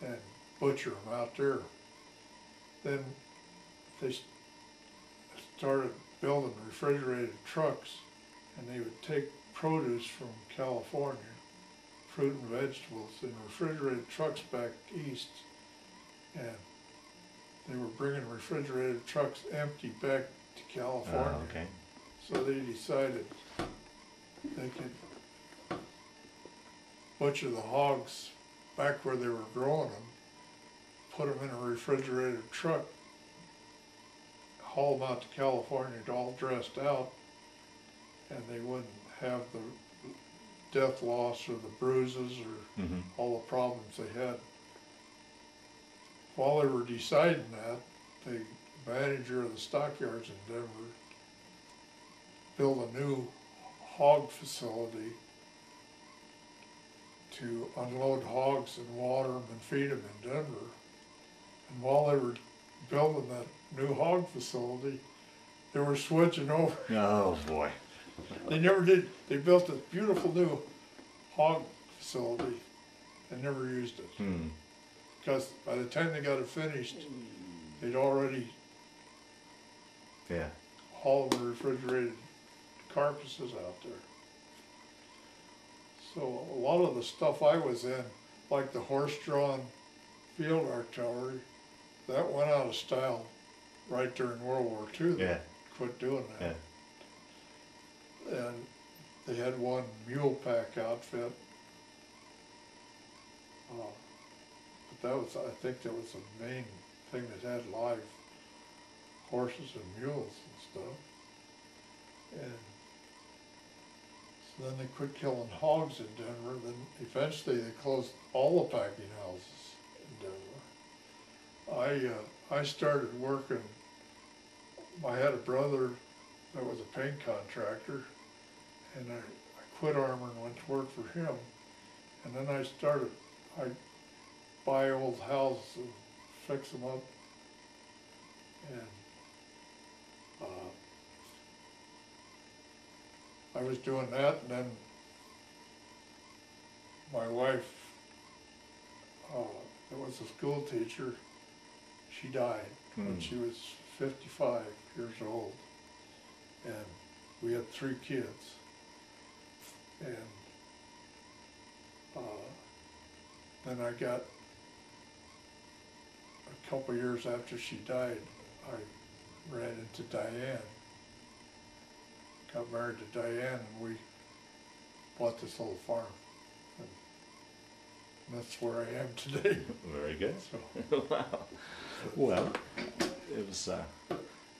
And butcher them out there. Then they started building refrigerated trucks and they would take produce from California, fruit and vegetables, in refrigerated trucks back east. And they were bringing refrigerated trucks empty back to California. Ah, okay. So they decided they could butcher the hogs back where they were growing them, put them in a refrigerated truck, haul them out to California all dressed out, and they wouldn't have the death loss or the bruises or Mm-hmm. all the problems they had. While they were deciding that, the manager of the stockyards in Denver built a new hog facility to unload hogs and water them and feed them in Denver. And while they were building that new hog facility, they were switching over [laughs] Oh, boy. they never did, they built a beautiful new hog facility and never used it. Hmm. Because by the time they got it finished, they'd already Yeah. hauled the refrigerated carcasses out there. So a lot of the stuff I was in, like the horse-drawn field artillery, that went out of style right during World War II. They Yeah. Quit doing that. Yeah. And they had one mule pack outfit. Uh, that was, I think that was the main thing that had live horses and mules and stuff. And so then they quit killing hogs in Denver, then eventually they closed all the packing houses in Denver. I, uh, I started working, I had a brother that was a paint contractor, and I, I quit Armour and went to work for him. And then I started, I buy old houses and fix them up. And, uh, I was doing that and then my wife, uh, that was a school teacher, she died when Hmm. she was fifty-five years old. And we had three kids. And, uh, then I got, a couple years after she died, I ran into Diane. Got married to Diane and we bought this little farm. And that's where I am today, [laughs] Very good. so. [laughs] wow. Well, it was uh,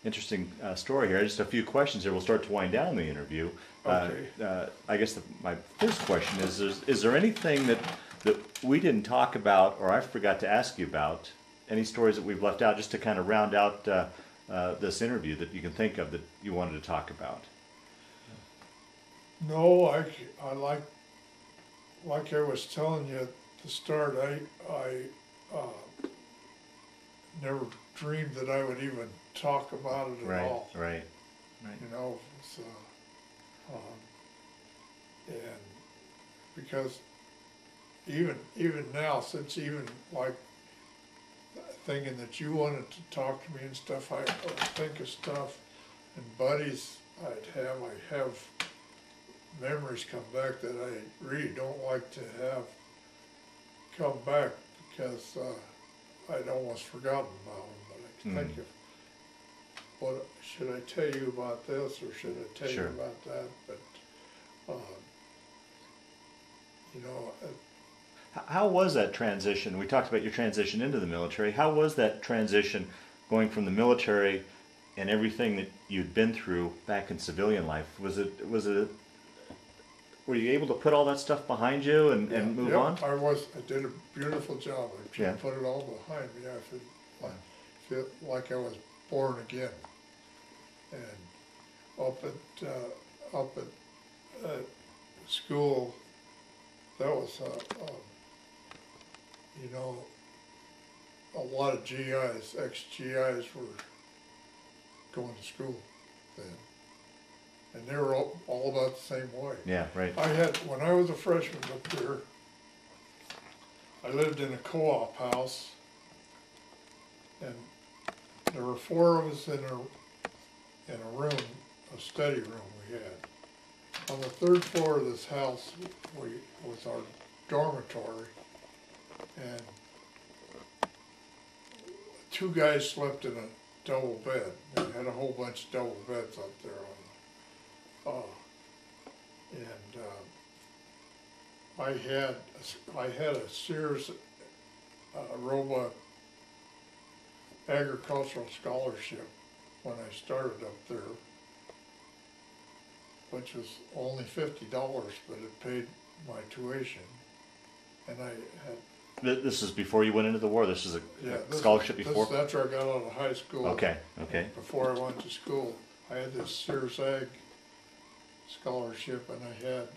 interesting uh, story here. Just a few questions here. We'll start to wind down the interview. Uh, Okay. Uh, I guess the, my first question is: is, is there anything that that we didn't talk about, or I forgot to ask you about? Any stories that we've left out, just to kind of round out uh, uh, this interview that you can think of that you wanted to talk about? No, i like, like I was telling you at the start, I, I, uh, never dreamed that I would even talk about it at Right. all. Right. Right. You know, it's, uh, um, and because even, even now, since even like thinking that you wanted to talk to me and stuff, I, would think of stuff. And buddies I'd have, I have memories come back that I really don't like to have come back because, uh, I'd almost forgotten about them, but I can think Mm. of, what, should I tell you about this or should I tell you about that, but, um, you know, How was that transition? We talked about your transition into the military. How was that transition going from the military and everything that you'd been through back in civilian life? Was it was it were you able to put all that stuff behind you and, and Yeah, move yeah, on? I was, I did a beautiful job, I Yeah. put it all behind me, I feel, I feel like I was born again. And up at, uh, up at, uh, school, that was, uh, um, you know, a lot of GIs, ex-GIs were going to school then. And they were all, all about the same way. Yeah, right. I had, when I was a freshman up there, I lived in a co-op house. And there were four of us in a, in a room, a study room we had. On the third floor of this house, we, was our dormitory. And two guys slept in a double bed. They had a whole bunch of double beds up there on the, uh, and, uh, I had, I had a Sears, uh, Roebuck agricultural scholarship when I started up there, which was only fifty dollars, but it paid my tuition. And I had, Th- This is before you went into the war. This is a yeah. a this- scholarship this- before. That's where I got out of high school. Okay, okay. Before I went to school, I had this Sears Ag scholarship and I had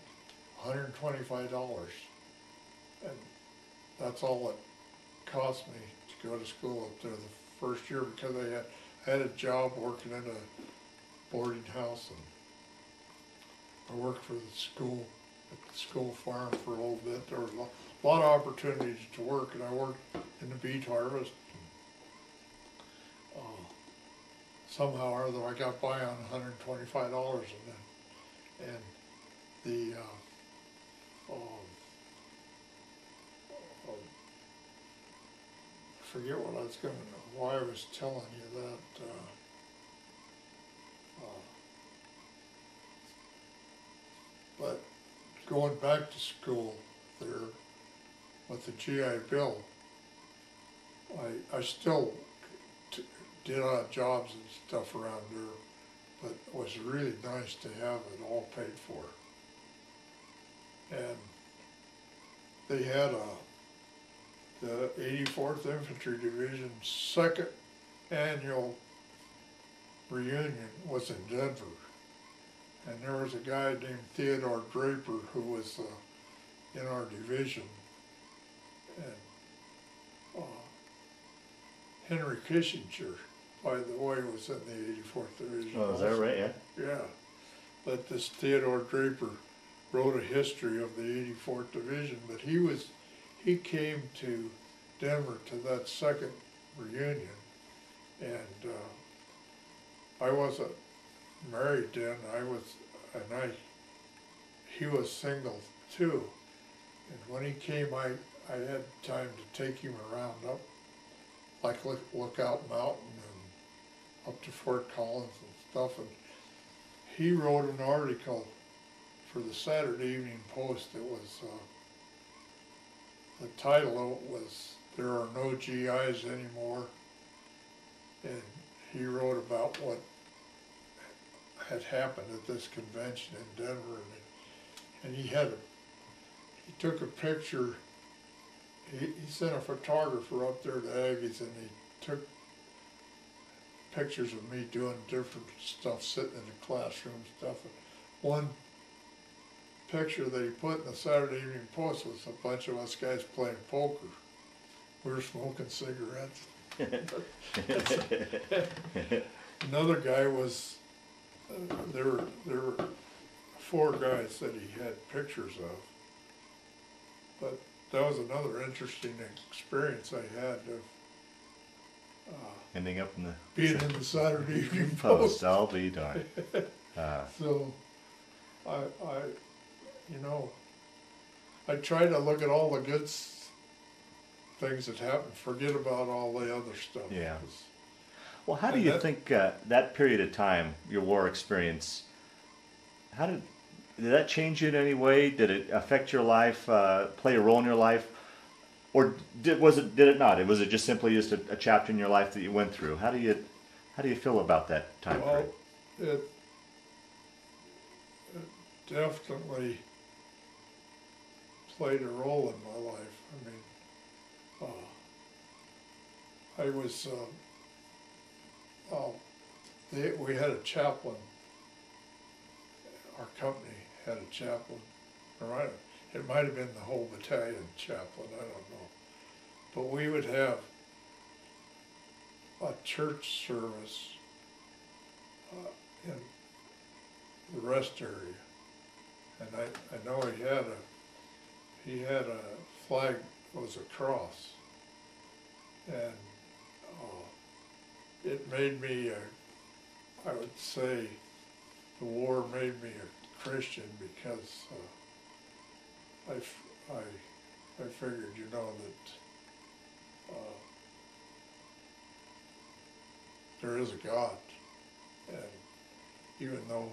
hundred and twenty-five dollars. And that's all it cost me to go to school up there the first year because I had, I had a job working in a boarding house and I worked for the school, at the school farm for a little bit. There was a lot, lot of opportunities to work and I worked in the beet harvest. Uh, somehow or other, I got by on hundred and then, and the, uh, um, um, forget what I was gonna, why I was telling you that, uh, uh, but going back to school there with the GI Bill, I, I still did odd jobs and stuff around there, but it was really nice to have it all paid for. And they had a, the eighty-fourth Infantry Division's second annual reunion was in Denver. And there was a guy named Theodore Draper who was, uh, in our division. And, uh, Henry Kissinger, by the way, was in the eighty-fourth Division. Oh, is that right? Yeah. Yeah, but this Theodore Draper wrote a history of the eighty-fourth Division, but he was, he came to Denver to that second reunion. And, uh, I wasn't married then, I was, and I, he was single too. And when he came, I, I had time to take him around up, like look, Lookout Mountain and up to Fort Collins and stuff, and he wrote an article for the Saturday Evening Post, it was, uh, the title of it was, There Are No GIs Anymore. And he wrote about what had happened at this convention in Denver, and, and he had a, he took a picture, he, he sent a photographer up there to Aggies, and he took pictures of me doing different stuff, sitting in the classroom stuff. One picture that he put in the Saturday Evening Post was a bunch of us guys playing poker. We were smoking cigarettes. [laughs] Another guy was, uh, there were, there were four guys that he had pictures of. but that was another interesting experience I had of uh, Ending up in the being in the Saturday [laughs] Evening post. [laughs] Post. I'll be darned. [laughs] Uh, So, I, I, you know, I try to look at all the good things that happen, forget about all the other stuff. Yeah. well, how do you that- think uh, that period of time, your war experience, how did did that change you in any way? Did it affect your life? Uh, play a role in your life? Or did, was it? Did it not? It was it just simply just a, a chapter in your life that you went through? How do you how do you feel about that time Well, period? it, it definitely played a role in my life. I mean, uh, I was, uh, oh, they, we had a chaplain. Our company had a chaplain, or it might have been the whole battalion chaplain, I don't know. But we would have a church service uh, in the rest area. And I, I know he had a, he had a flag that was a cross. And, uh, it made me, a- I would say, the war made me a Christian because, uh, I, f- I, I figured, you know, that, uh, there is a God. And even though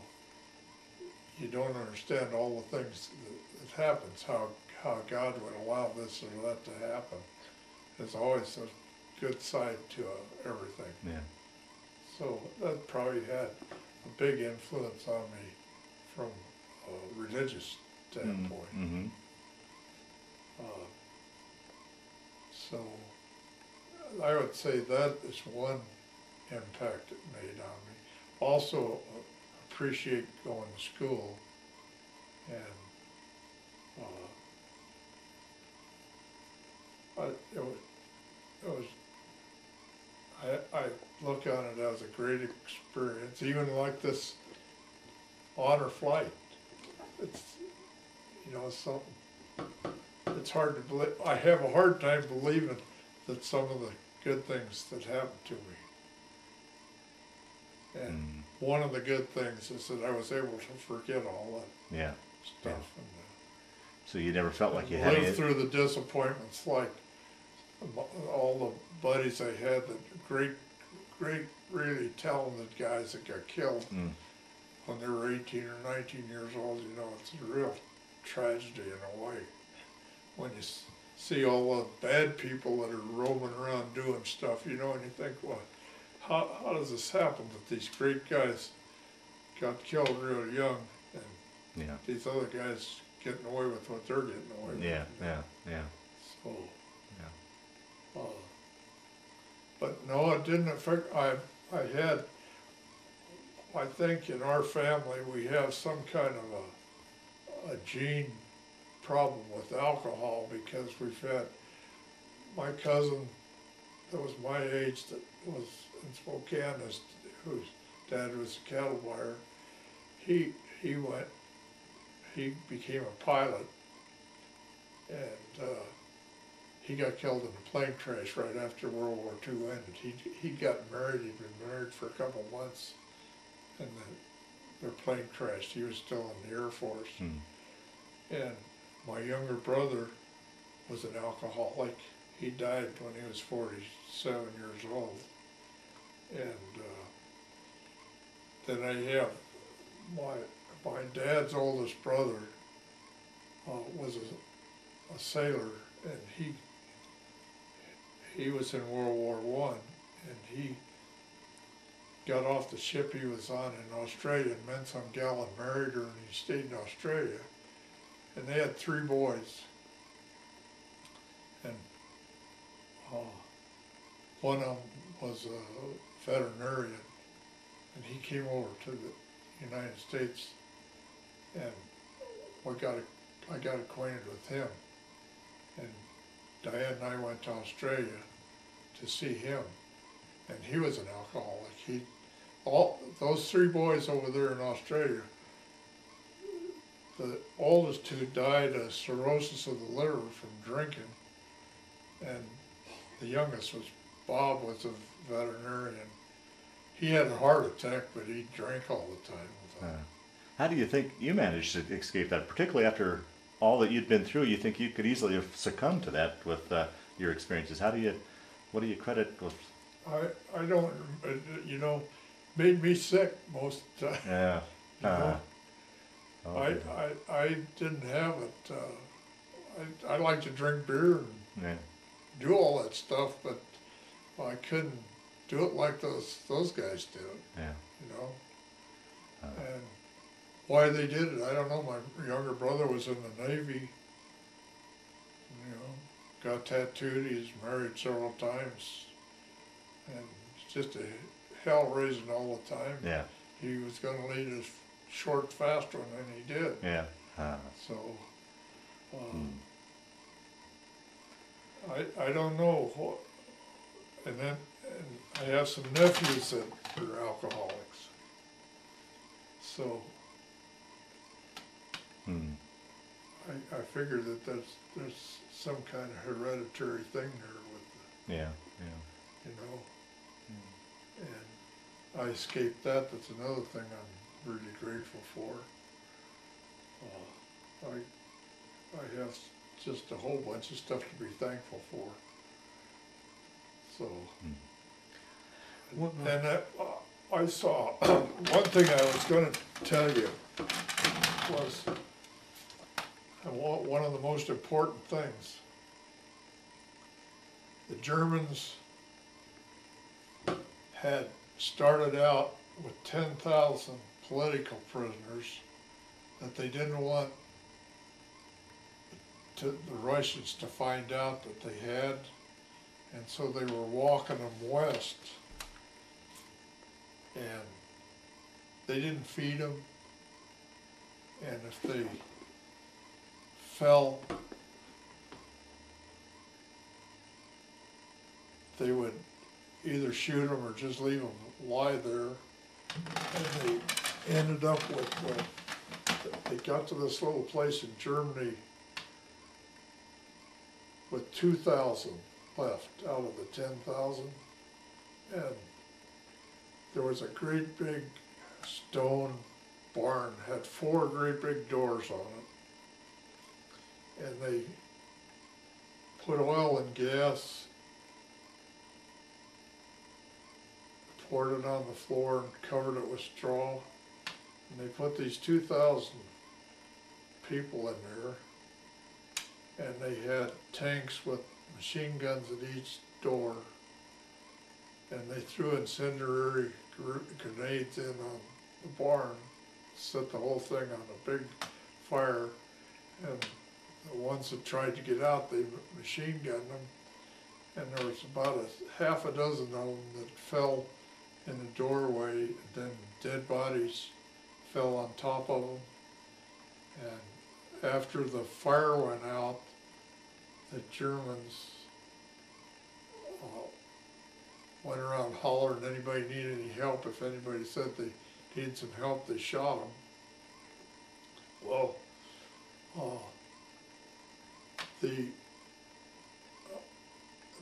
you don't understand all the things that, that happens, how, how God would allow this or that to happen, there's always a good side to uh, everything. Yeah. So that probably had a big influence on me from a religious standpoint. Mm-hmm. Uh, So, I would say that is one impact it made on me. Also, uh, appreciate going to school and, uh, I, it was, it was, I, I look on it as a great experience, even like this honor flight. It's, you know, something it's hard to believe, I have a hard time believing that some of the good things that happened to me. And Mm. one of the good things is that I was able to forget all that Yeah. stuff and So you never felt uh, like you had live any. through the disappointments like all the buddies I had, the great, great, really talented guys that got killed Mm. When they were eighteen or nineteen years old, you know, it's a real tragedy in a way. When you see all the bad people that are roaming around doing stuff, you know, and you think, well, how, how does this happen that these great guys got killed real young and Yeah. these other guys getting away with what they're getting away with? Yeah. you know? Yeah. Yeah. So, Yeah. uh, but no, it didn't affect, I, I had, I think in our family, we have some kind of a, a gene problem with alcohol because we've had, my cousin that was my age that was in Spokane, whose dad was a cattle buyer, he, he went, he became a pilot and, uh, he got killed in a plane crash right after World War II ended. He, he got married, he'd been married for a couple months, and then their plane crashed. He was still in the Air Force. Mm. And my younger brother was an alcoholic. He died when he was forty-seven years old. And, uh, then I have my, my dad's oldest brother, uh, was a, a sailor, and he, he was in World War One, and he got off the ship he was on in Australia, and met some gal and married her, and he stayed in Australia. And they had three boys. And, uh, one of them was a veterinarian, and he came over to the United States, and we got, I got acquainted with him. And Diane and I went to Australia to see him, and he was an alcoholic. He, all, those three boys over there in Australia, the oldest two died of cirrhosis of the liver from drinking. And the youngest was, Bob was a veterinarian. He had a heart attack, but he drank all the time. Uh, how do you think you managed to escape that, particularly after all that you'd been through? You think you could easily have succumbed to that with uh, your experiences. How do you, what do you credit with? I, I don't, uh, you know, made me sick most of the time. Yeah. [laughs] Uh? I, okay. I, I didn't have it, uh, I, I like to drink beer and yeah. do all that stuff, but I couldn't do it like those, those guys did, Yeah. you know? Uh, And why they did it, I don't know, my younger brother was in the Navy. You know, got tattooed, he's married several times. And it's just a hell raising all the time. yeah. He was gonna lead a short, fast one, and he did, Yeah. Uh, so. hmm. I, I don't know what, and then, and I have some nephews that are alcoholics. So Hmm. I, I figure that there's, there's some kind of hereditary thing there with, Yeah. Yeah. you know? And I escaped that, that's another thing I'm really grateful for. Uh, I, I have just a whole bunch of stuff to be thankful for. So. Well, And I, I saw, [clears throat] one thing I was gonna tell you was, one of the most important things. The Germans had started out with ten thousand political prisoners that they didn't want to, the Russians to find out that they had. And so they were walking them west and they didn't feed them. And if they fell, they would either shoot them or just leave them lie there. And they ended up with, uh, they got to this little place in Germany with two thousand left out of the ten thousand. And there was a great big stone barn, had four great big doors on it. And they put oil and gas, poured it on the floor and covered it with straw. And they put these two thousand people in there. And they had tanks with machine guns at each door and they threw incendiary grenades in on the barn, set the whole thing on a big fire, and the ones that tried to get out, they machine gunned them, and there was about a half a dozen of them that fell in the doorway, then dead bodies fell on top of them. And after the fire went out, the Germans uh, went around hollering, anybody need any help, if anybody said they needed some help, they shot them. Well, uh, the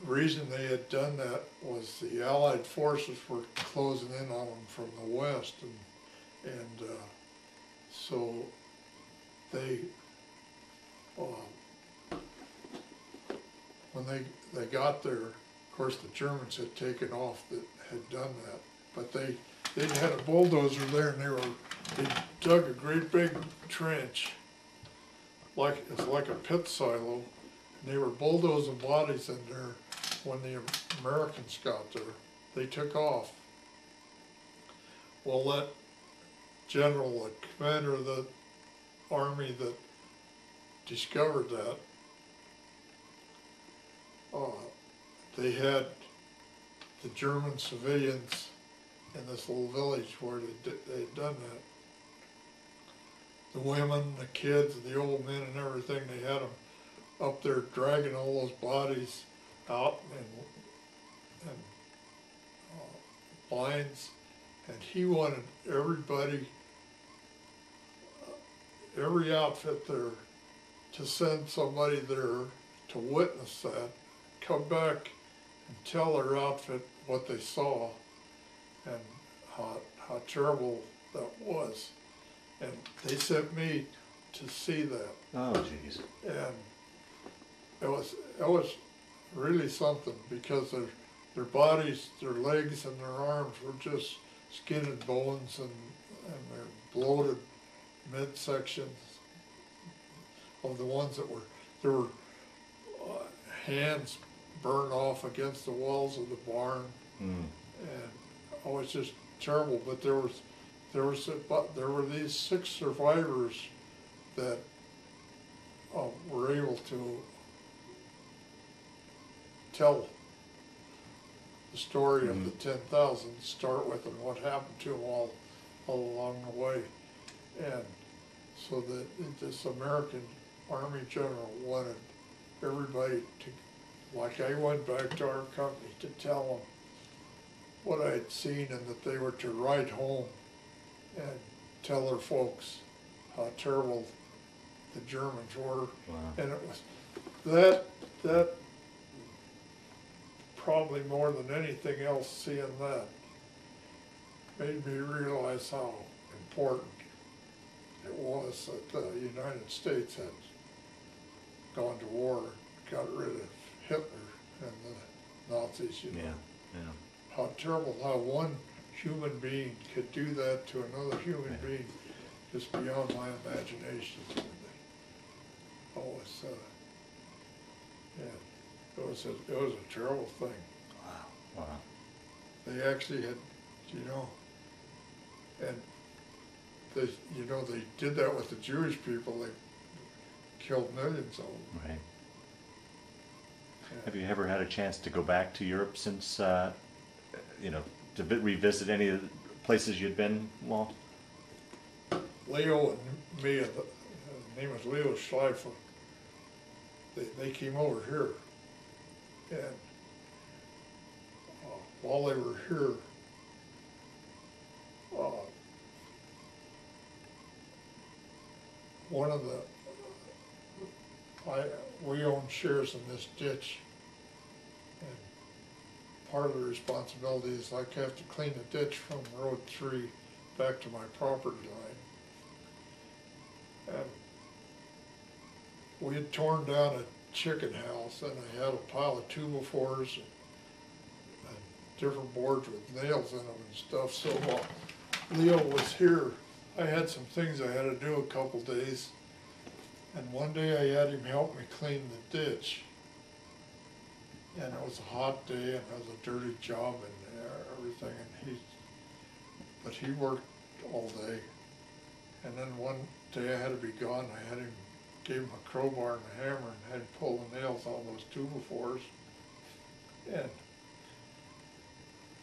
reason they had done that was the Allied forces were closing in on them from the west, and, and, uh, so they, uh, when they, they got there, of course, the Germans had taken off that had done that, but they, they had a bulldozer there and they were, they dug a great big trench, like, it's like a pit silo, and they were bulldozing bodies in there when the Americans got there. They took off. Well, that general, the commander of the army that discovered that, uh, they had the German civilians in this little village where they they'd done that. The women, the kids, the old men and everything, they had them up there dragging all those bodies out and, and uh, blinds. And he wanted everybody, uh, every outfit there to send somebody there to witness that, come back and tell their outfit what they saw and how, how terrible that was. And they sent me to see that. Oh, jeez. And it was, it was really something because their, their bodies, their legs and their arms were just skin and bones and, and their bloated midsections of the ones that were, there were uh, hands burned off against the walls of the barn Mm. and oh, it's just terrible. But there was, there was, a- but there were these six survivors that uh, were able to tell the story of the mm. ten thousand, start with and what happened to them all, all along the way. And so that this American Army general wanted everybody to, like I went back to our company to tell them what I had seen and that they were to write home and tell their folks how terrible the Germans were. Wow. And it was, that, that, probably more than anything else, seeing that made me realize how important it was that the United States had gone to war, got rid of Hitler and the Nazis, you know Yeah, yeah. how terrible how one human being could do that to another human Yeah. being is beyond my imagination. Oh, it's, uh, yeah, it was a, it was a terrible thing. Wow, wow. They actually had, you know, and they, you know, they did that with the Jewish people, they killed millions of them. Right. Yeah. Have you ever had a chance to go back to Europe since, uh, you know, to vi- revisit any of the places you'd been, Walt? Leo and me, uh, the the name was Leo Schleifer. They, they came over here. And uh, while they were here, uh, one of the, I, we own shares in this ditch. And part of the responsibility is like I have to clean the ditch from Road Three back to my property line. And we had torn down a chicken house and I had a pile of two-by-fours and, and different boards with nails in them and stuff. So while Leo was here, I had some things I had to do a couple days. And one day I had him help me clean the ditch. And it was a hot day and it was a dirty job and everything and he, but he worked all day. And then one day I had to be gone, I had him, gave him a crowbar and a hammer and had him pull the nails out of those two-by-fours. And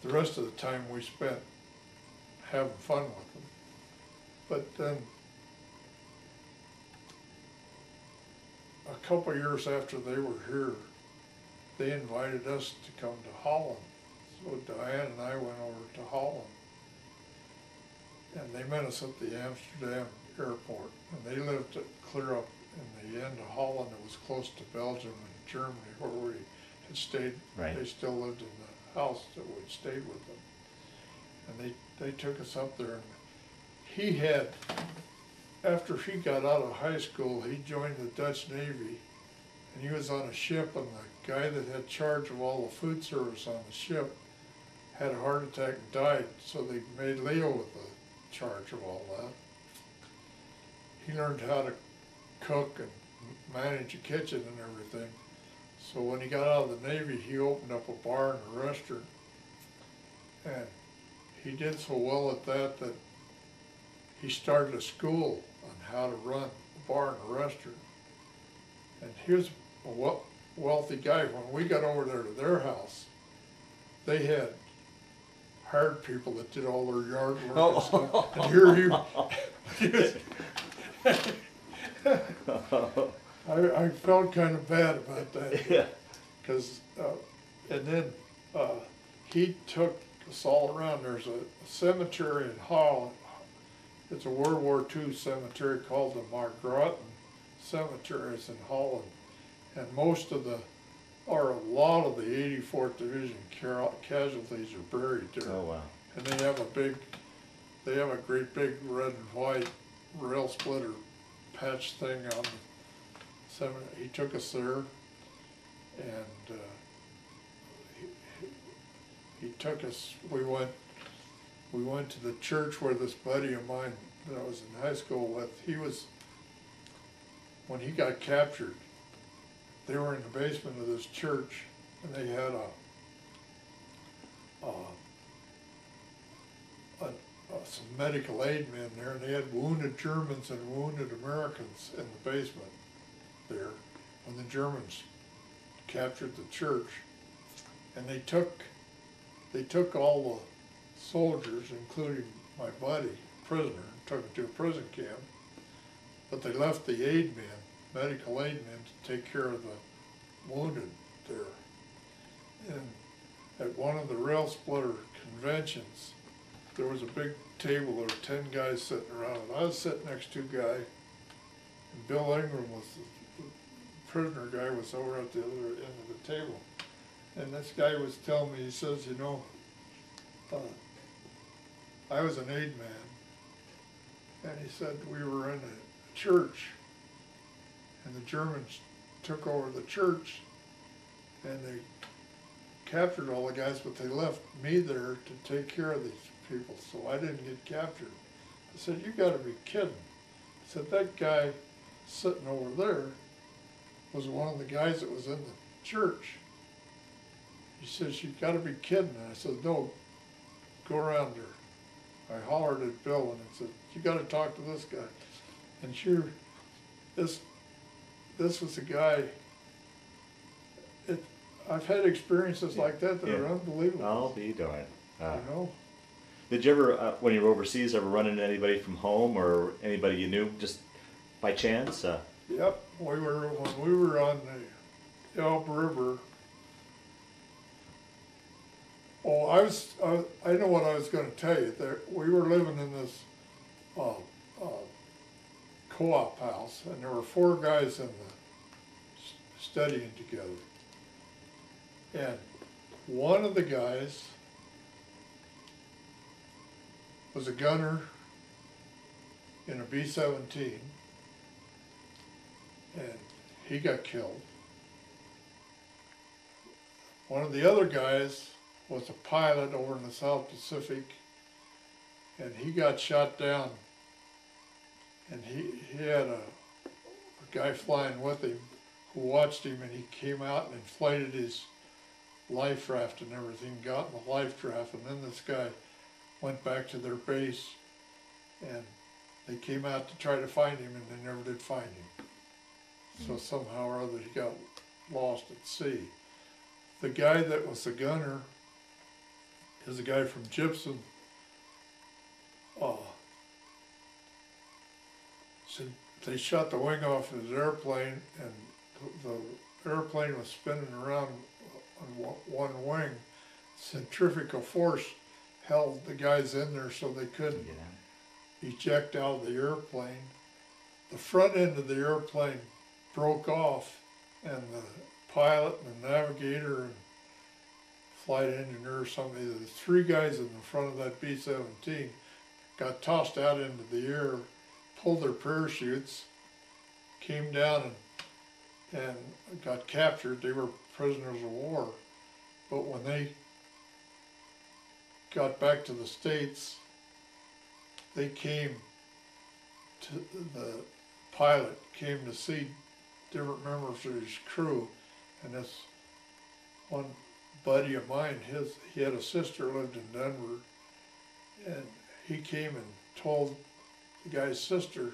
the rest of the time we spent having fun with them. But then, a couple years after they were here, they invited us to come to Holland. So Diane and I went over to Holland. And they met us at the Amsterdam airport, and they lived clear up in the end of Holland, it was close to Belgium and Germany where we had stayed. Right. They still lived in the house that we'd stayed with them. And they, they took us up there, and he had, after he got out of high school, he joined the Dutch Navy, and he was on a ship, and the guy that had charge of all the food service on the ship had a heart attack and died, so they made Leo with the charge of all that. He learned how to cook and manage a kitchen and everything. So when he got out of the Navy, he opened up a bar and a restaurant. And he did so well at that that he started a school on how to run a bar and a restaurant. And he was a wealthy guy. When we got over there to their house, they had hired people that did all their yard work and stuff. Oh. And here he, he [laughs] was, [laughs] [laughs] I, I felt kind of bad about that. Yeah. Cause, uh, and then, uh, he took us all around, there's a cemetery in Holland, it's a World War II cemetery called the Margraten Cemetery. It's in Holland. And most of the, or a lot of the 84th Division casualties are buried there. Oh, wow. And they have a big, they have a great big red and white rail splitter patch thing on cemetery. He took us there and, uh, he, he took us, we went, we went to the church where this buddy of mine that I was in high school with, he was, when he got captured, they were in the basement of this church and they had a, a, some medical aid men there, and they had wounded Germans and wounded Americans in the basement there when the Germans captured the church. And they took, they took all the soldiers, including my buddy, prisoner, and took him to a prison camp. But they left the aid men, medical aid men, to take care of the wounded there. And at one of the rail splitter conventions, there was a big table, there were ten guys sitting around, and I was sitting next to a guy, and Bill Ingram was, the prisoner guy was over at the other end of the table. And this guy was telling me, he says, you know, uh, I was an aid man, and he said, we were in a church, and the Germans took over the church, and they captured all the guys, but they left me there to take care of these people, so I didn't get captured. I said, you gotta be kidding. I said, that guy sitting over there was one of the guys that was in the church. He says, you gotta be kidding. And I said, no, go around there. I hollered at Bill and I said, you gotta talk to this guy. And sure, this, this was a guy, it, I've had experiences like that that are Yeah. unbelievable. I'll be darned. Uh, You know? Did you ever, uh, when you were overseas, ever run into anybody from home or anybody you knew just by chance? Uh, Yep, we were, when we were on the Elbe River. Oh, I was, I, I know what I was gonna tell you, there, we were living in this, uh, uh, co-op house, and there were four guys in the, studying together. And one of the guys was a gunner in a B seventeen and he got killed. One of the other guys was a pilot over in the South Pacific, and he got shot down. And he, he had a, a guy flying with him who watched him, and he came out and inflated his life raft and everything, got in the life raft, and then this guy went back to their base, and they came out to try to find him, and they never did find him. So somehow or other he got lost at sea. The guy that was the gunner is a guy from Gibson. Uh, said they shot the wing off his airplane and the, the airplane was spinning around on one wing. Centrifugal force held the guys in there so they couldn't yeah. eject out of the airplane. The front end of the airplane broke off and the pilot and the navigator and flight engineer or somebody, the three guys in the front of that B-17 got tossed out into the air, pulled their parachutes, came down and, and got captured. They were prisoners of war. But when they got back to the States, they came to, the pilot came to see different members of his crew, and this one buddy of mine, his, he had a sister lived in Denver, and he came and told the guy's sister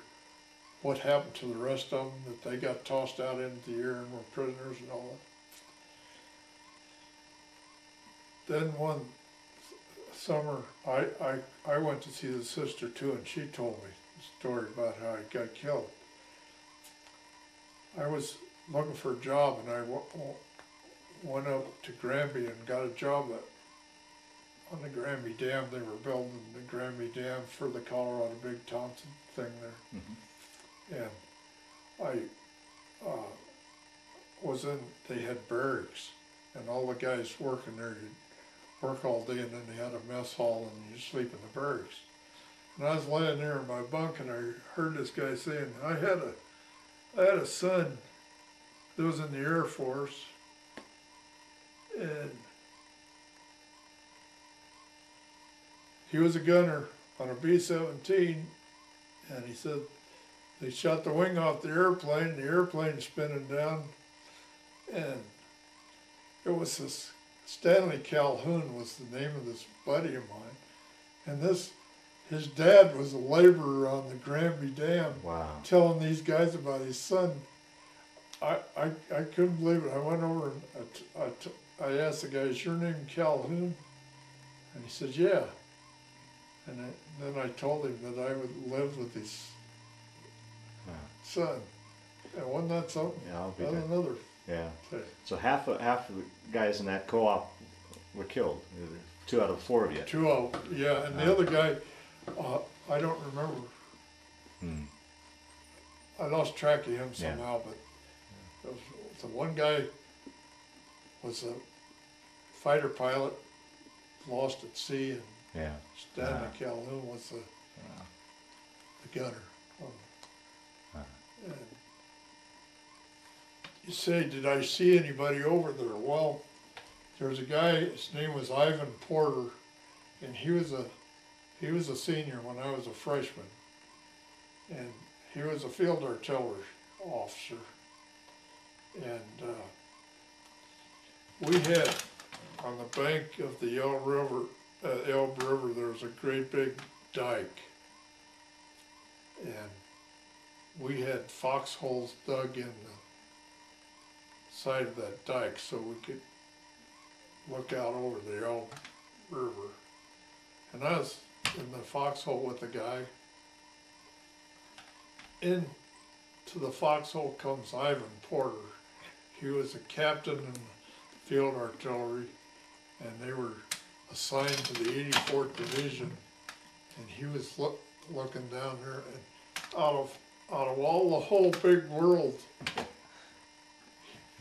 what happened to the rest of them, that they got tossed out into the air and were prisoners and all that. Then one summer, I, I, I went to see the sister too, and she told me a story about how I got killed. I was looking for a job, and I went up to Granby and got a job at on the Granby Dam, they were building the Granby Dam for the Colorado Big Thompson thing there. Mhm. And I, uh, was in, they had barracks, and all the guys working there, work all day, and then they had a mess hall, and you'd sleep in the barracks. And I was laying there in my bunk, and I heard this guy saying, I had a, I had a son that was in the Air Force, and he was a gunner on a B-17, and he said they shot the wing off the airplane, the airplane spinning down, and it was this, Stanley Calhoun was the name of this buddy of mine, and this, his dad was a laborer on the Granby Dam, Wow. telling these guys about his son. I, I, I couldn't believe it. I went over and I, t- I, t- I asked the guy, is your name Calhoun? And he said, yeah. And I, then I told him that I would live with his Wow. son. And wasn't that something? Yeah, I'll be That's another Yeah. So half of, half of the guys in that co-op were killed. Two out of four of you. Two out, yeah, and the other guy, uh, I don't remember. Hmm. I lost track of him Yeah. somehow, but there was, the one guy was a fighter pilot, lost at sea, and Yeah. Stanley Ah. Calhoun was the, the gunner. Um, and You say, did I see anybody over there? Well, there was a guy, his name was Ivan Porter, and he was a, he was a senior when I was a freshman. And he was a field artillery officer. And, uh, we had, on the bank of the Elbe River, uh, Elbe River, there was a great big dike. And we had foxholes dug in the side of that dike so we could look out over the Elbe River. And I was in the foxhole with the guy. In to the foxhole comes Ivan Porter. He was a captain in the field artillery, and they were assigned to the 84th Division. And he was look, looking down there, and out of out of all the whole big world,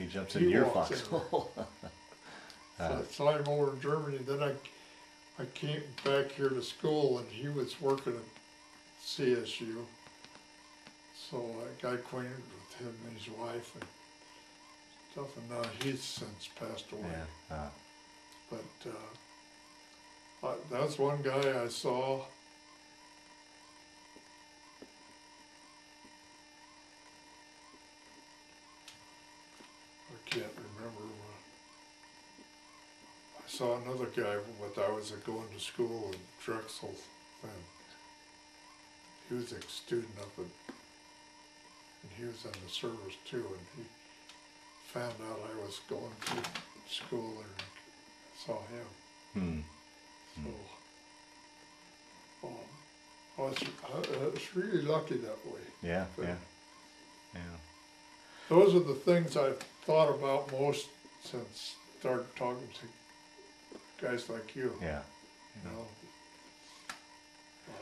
He jumps He your walks in. foxhole. So Uh, I saw him over in Germany, then I, I came back here to school and he was working at CSU. So I got acquainted with him and his wife and stuff, and now he's since passed away. yeah. Uh, But, uh, I- that's one guy I saw. I can't remember. uh, I saw another guy when I was going to school in Drexel, and he was a student up at, and he was in the service too, and he found out I was going to school there and saw him. hmm. So, um, I was, I, I was really lucky that way. Yeah. But- Yeah. Yeah. Those are the things I've thought about most since started talking to guys like you, Yeah. you know. Uh,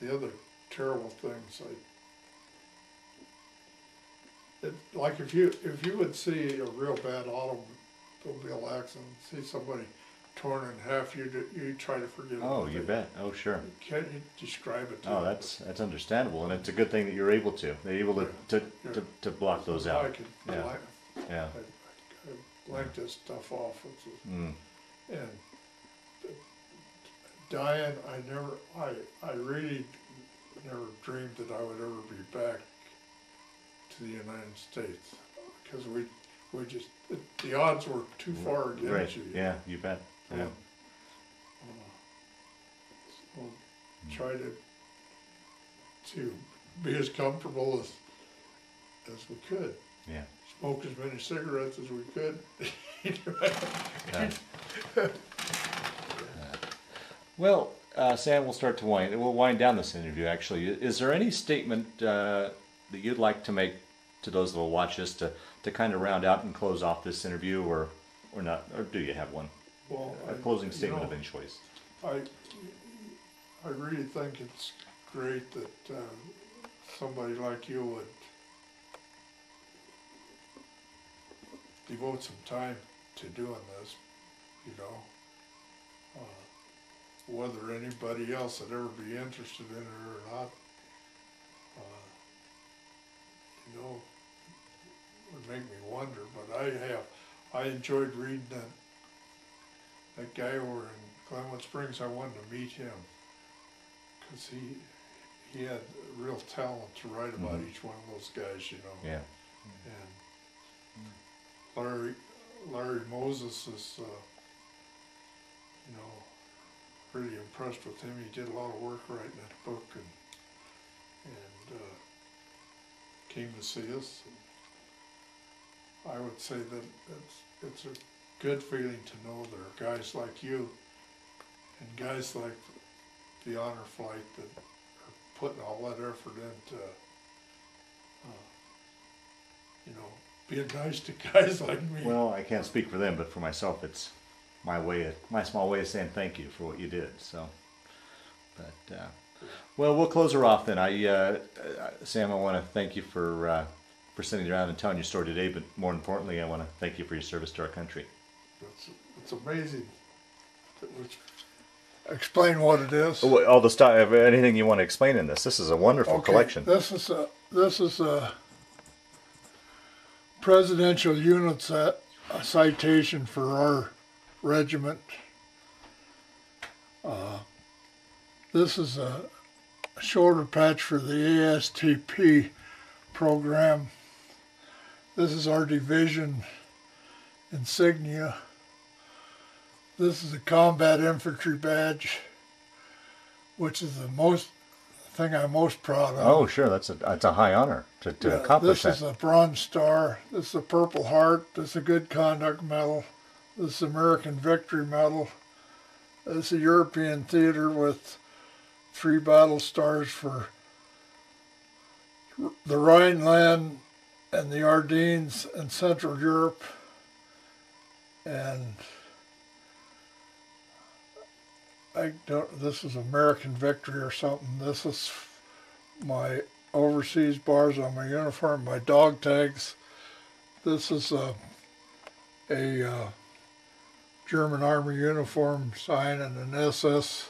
The other terrible things I, it, like if you, if you would see a real bad automobile accident, see somebody torn in half, you, you try to forget Oh, you bet. Oh, sure. Can't you describe it to Oh, that's that's understandable, and it's a good thing that you're able to. They're able to to, to, to block those I out. could, Yeah. blank- Yeah. I, Blanked this stuff off, Mm. and Diane, I never, I, I really never dreamed that I would ever be back to the United States, because we, we just, the- the odds were too far Right. against you. Yeah. You bet. Yeah. And, uh, So try to, to be as comfortable as, as we could, Yeah. Smoke as many cigarettes as we could. [laughs] Well, uh, Sam, we'll start to wind. We'll wind down this interview. Actually, is there any statement uh, that you'd like to make to those that will watch this to, to kind of round out and close off this interview, or or not, or do you have one? Well, a I- closing you statement know, of any choice. I, I really think it's great that, uh, somebody like you would devote some time to doing this, you know? Uh, Whether anybody else would ever be interested in it or not, uh, you know, would make me wonder, but I have, I enjoyed reading that, that guy over in Glenwood Springs, I wanted to meet him. Cause he, he had real talent to write about Mhm. each one of those guys, you know? Yeah. And Larry, Larry Moses is, uh, you know, really impressed with him. He did a lot of work writing that book and, and, uh, came to see us. I would say that it's, it's a good feeling to know there are guys like you and guys like the honor flight that are putting all that effort into, uh, you know, being nice to guys like me. Well, I can't speak for them, but for myself, it's my way, of, my small way of saying thank you for what you did. So, but uh, well, we'll close her off then. I, uh, uh, Sam, I want to thank you for uh, for sitting around and telling your story today. But more importantly, I want to thank you for your service to our country. It's, it's amazing. Explain what it is. All the stuff, anything you want to explain in this? This is a wonderful Okay, collection. This is a, this is a presidential unit ci- a citation for our regiment. Uh, This is a shoulder patch for the ASTP program. This is our division insignia. This is a combat infantry badge, which is the most thing I'm most proud of. Oh, sure, that's a that's a high honor to, to Yeah, accomplish this is a Bronze Star. This is a Purple Heart. This is a Good Conduct Medal. This is American Victory Medal. This is a European Theater with three battle stars for the Rhineland and the Ardennes and Central Europe. And I don't, this is American Victory or something. This is my overseas bars on my uniform, my dog tags. This is a, a uh, German Army uniform sign and an SS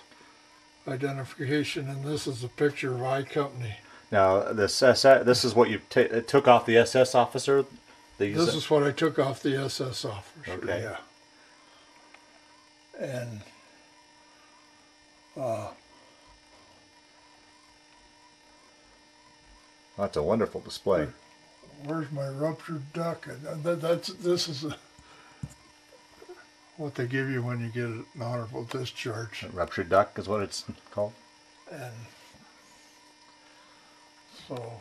identification, and this is a picture of I Company. Now, this SS, this is what you took off the SS officer. These, This is what I took off the SS officer. Okay. Yeah. And uh, that's a wonderful display. where's my ruptured duck? And that, that's this is a, what they give you when you get an honorable discharge. A Ruptured duck is what it's called. And so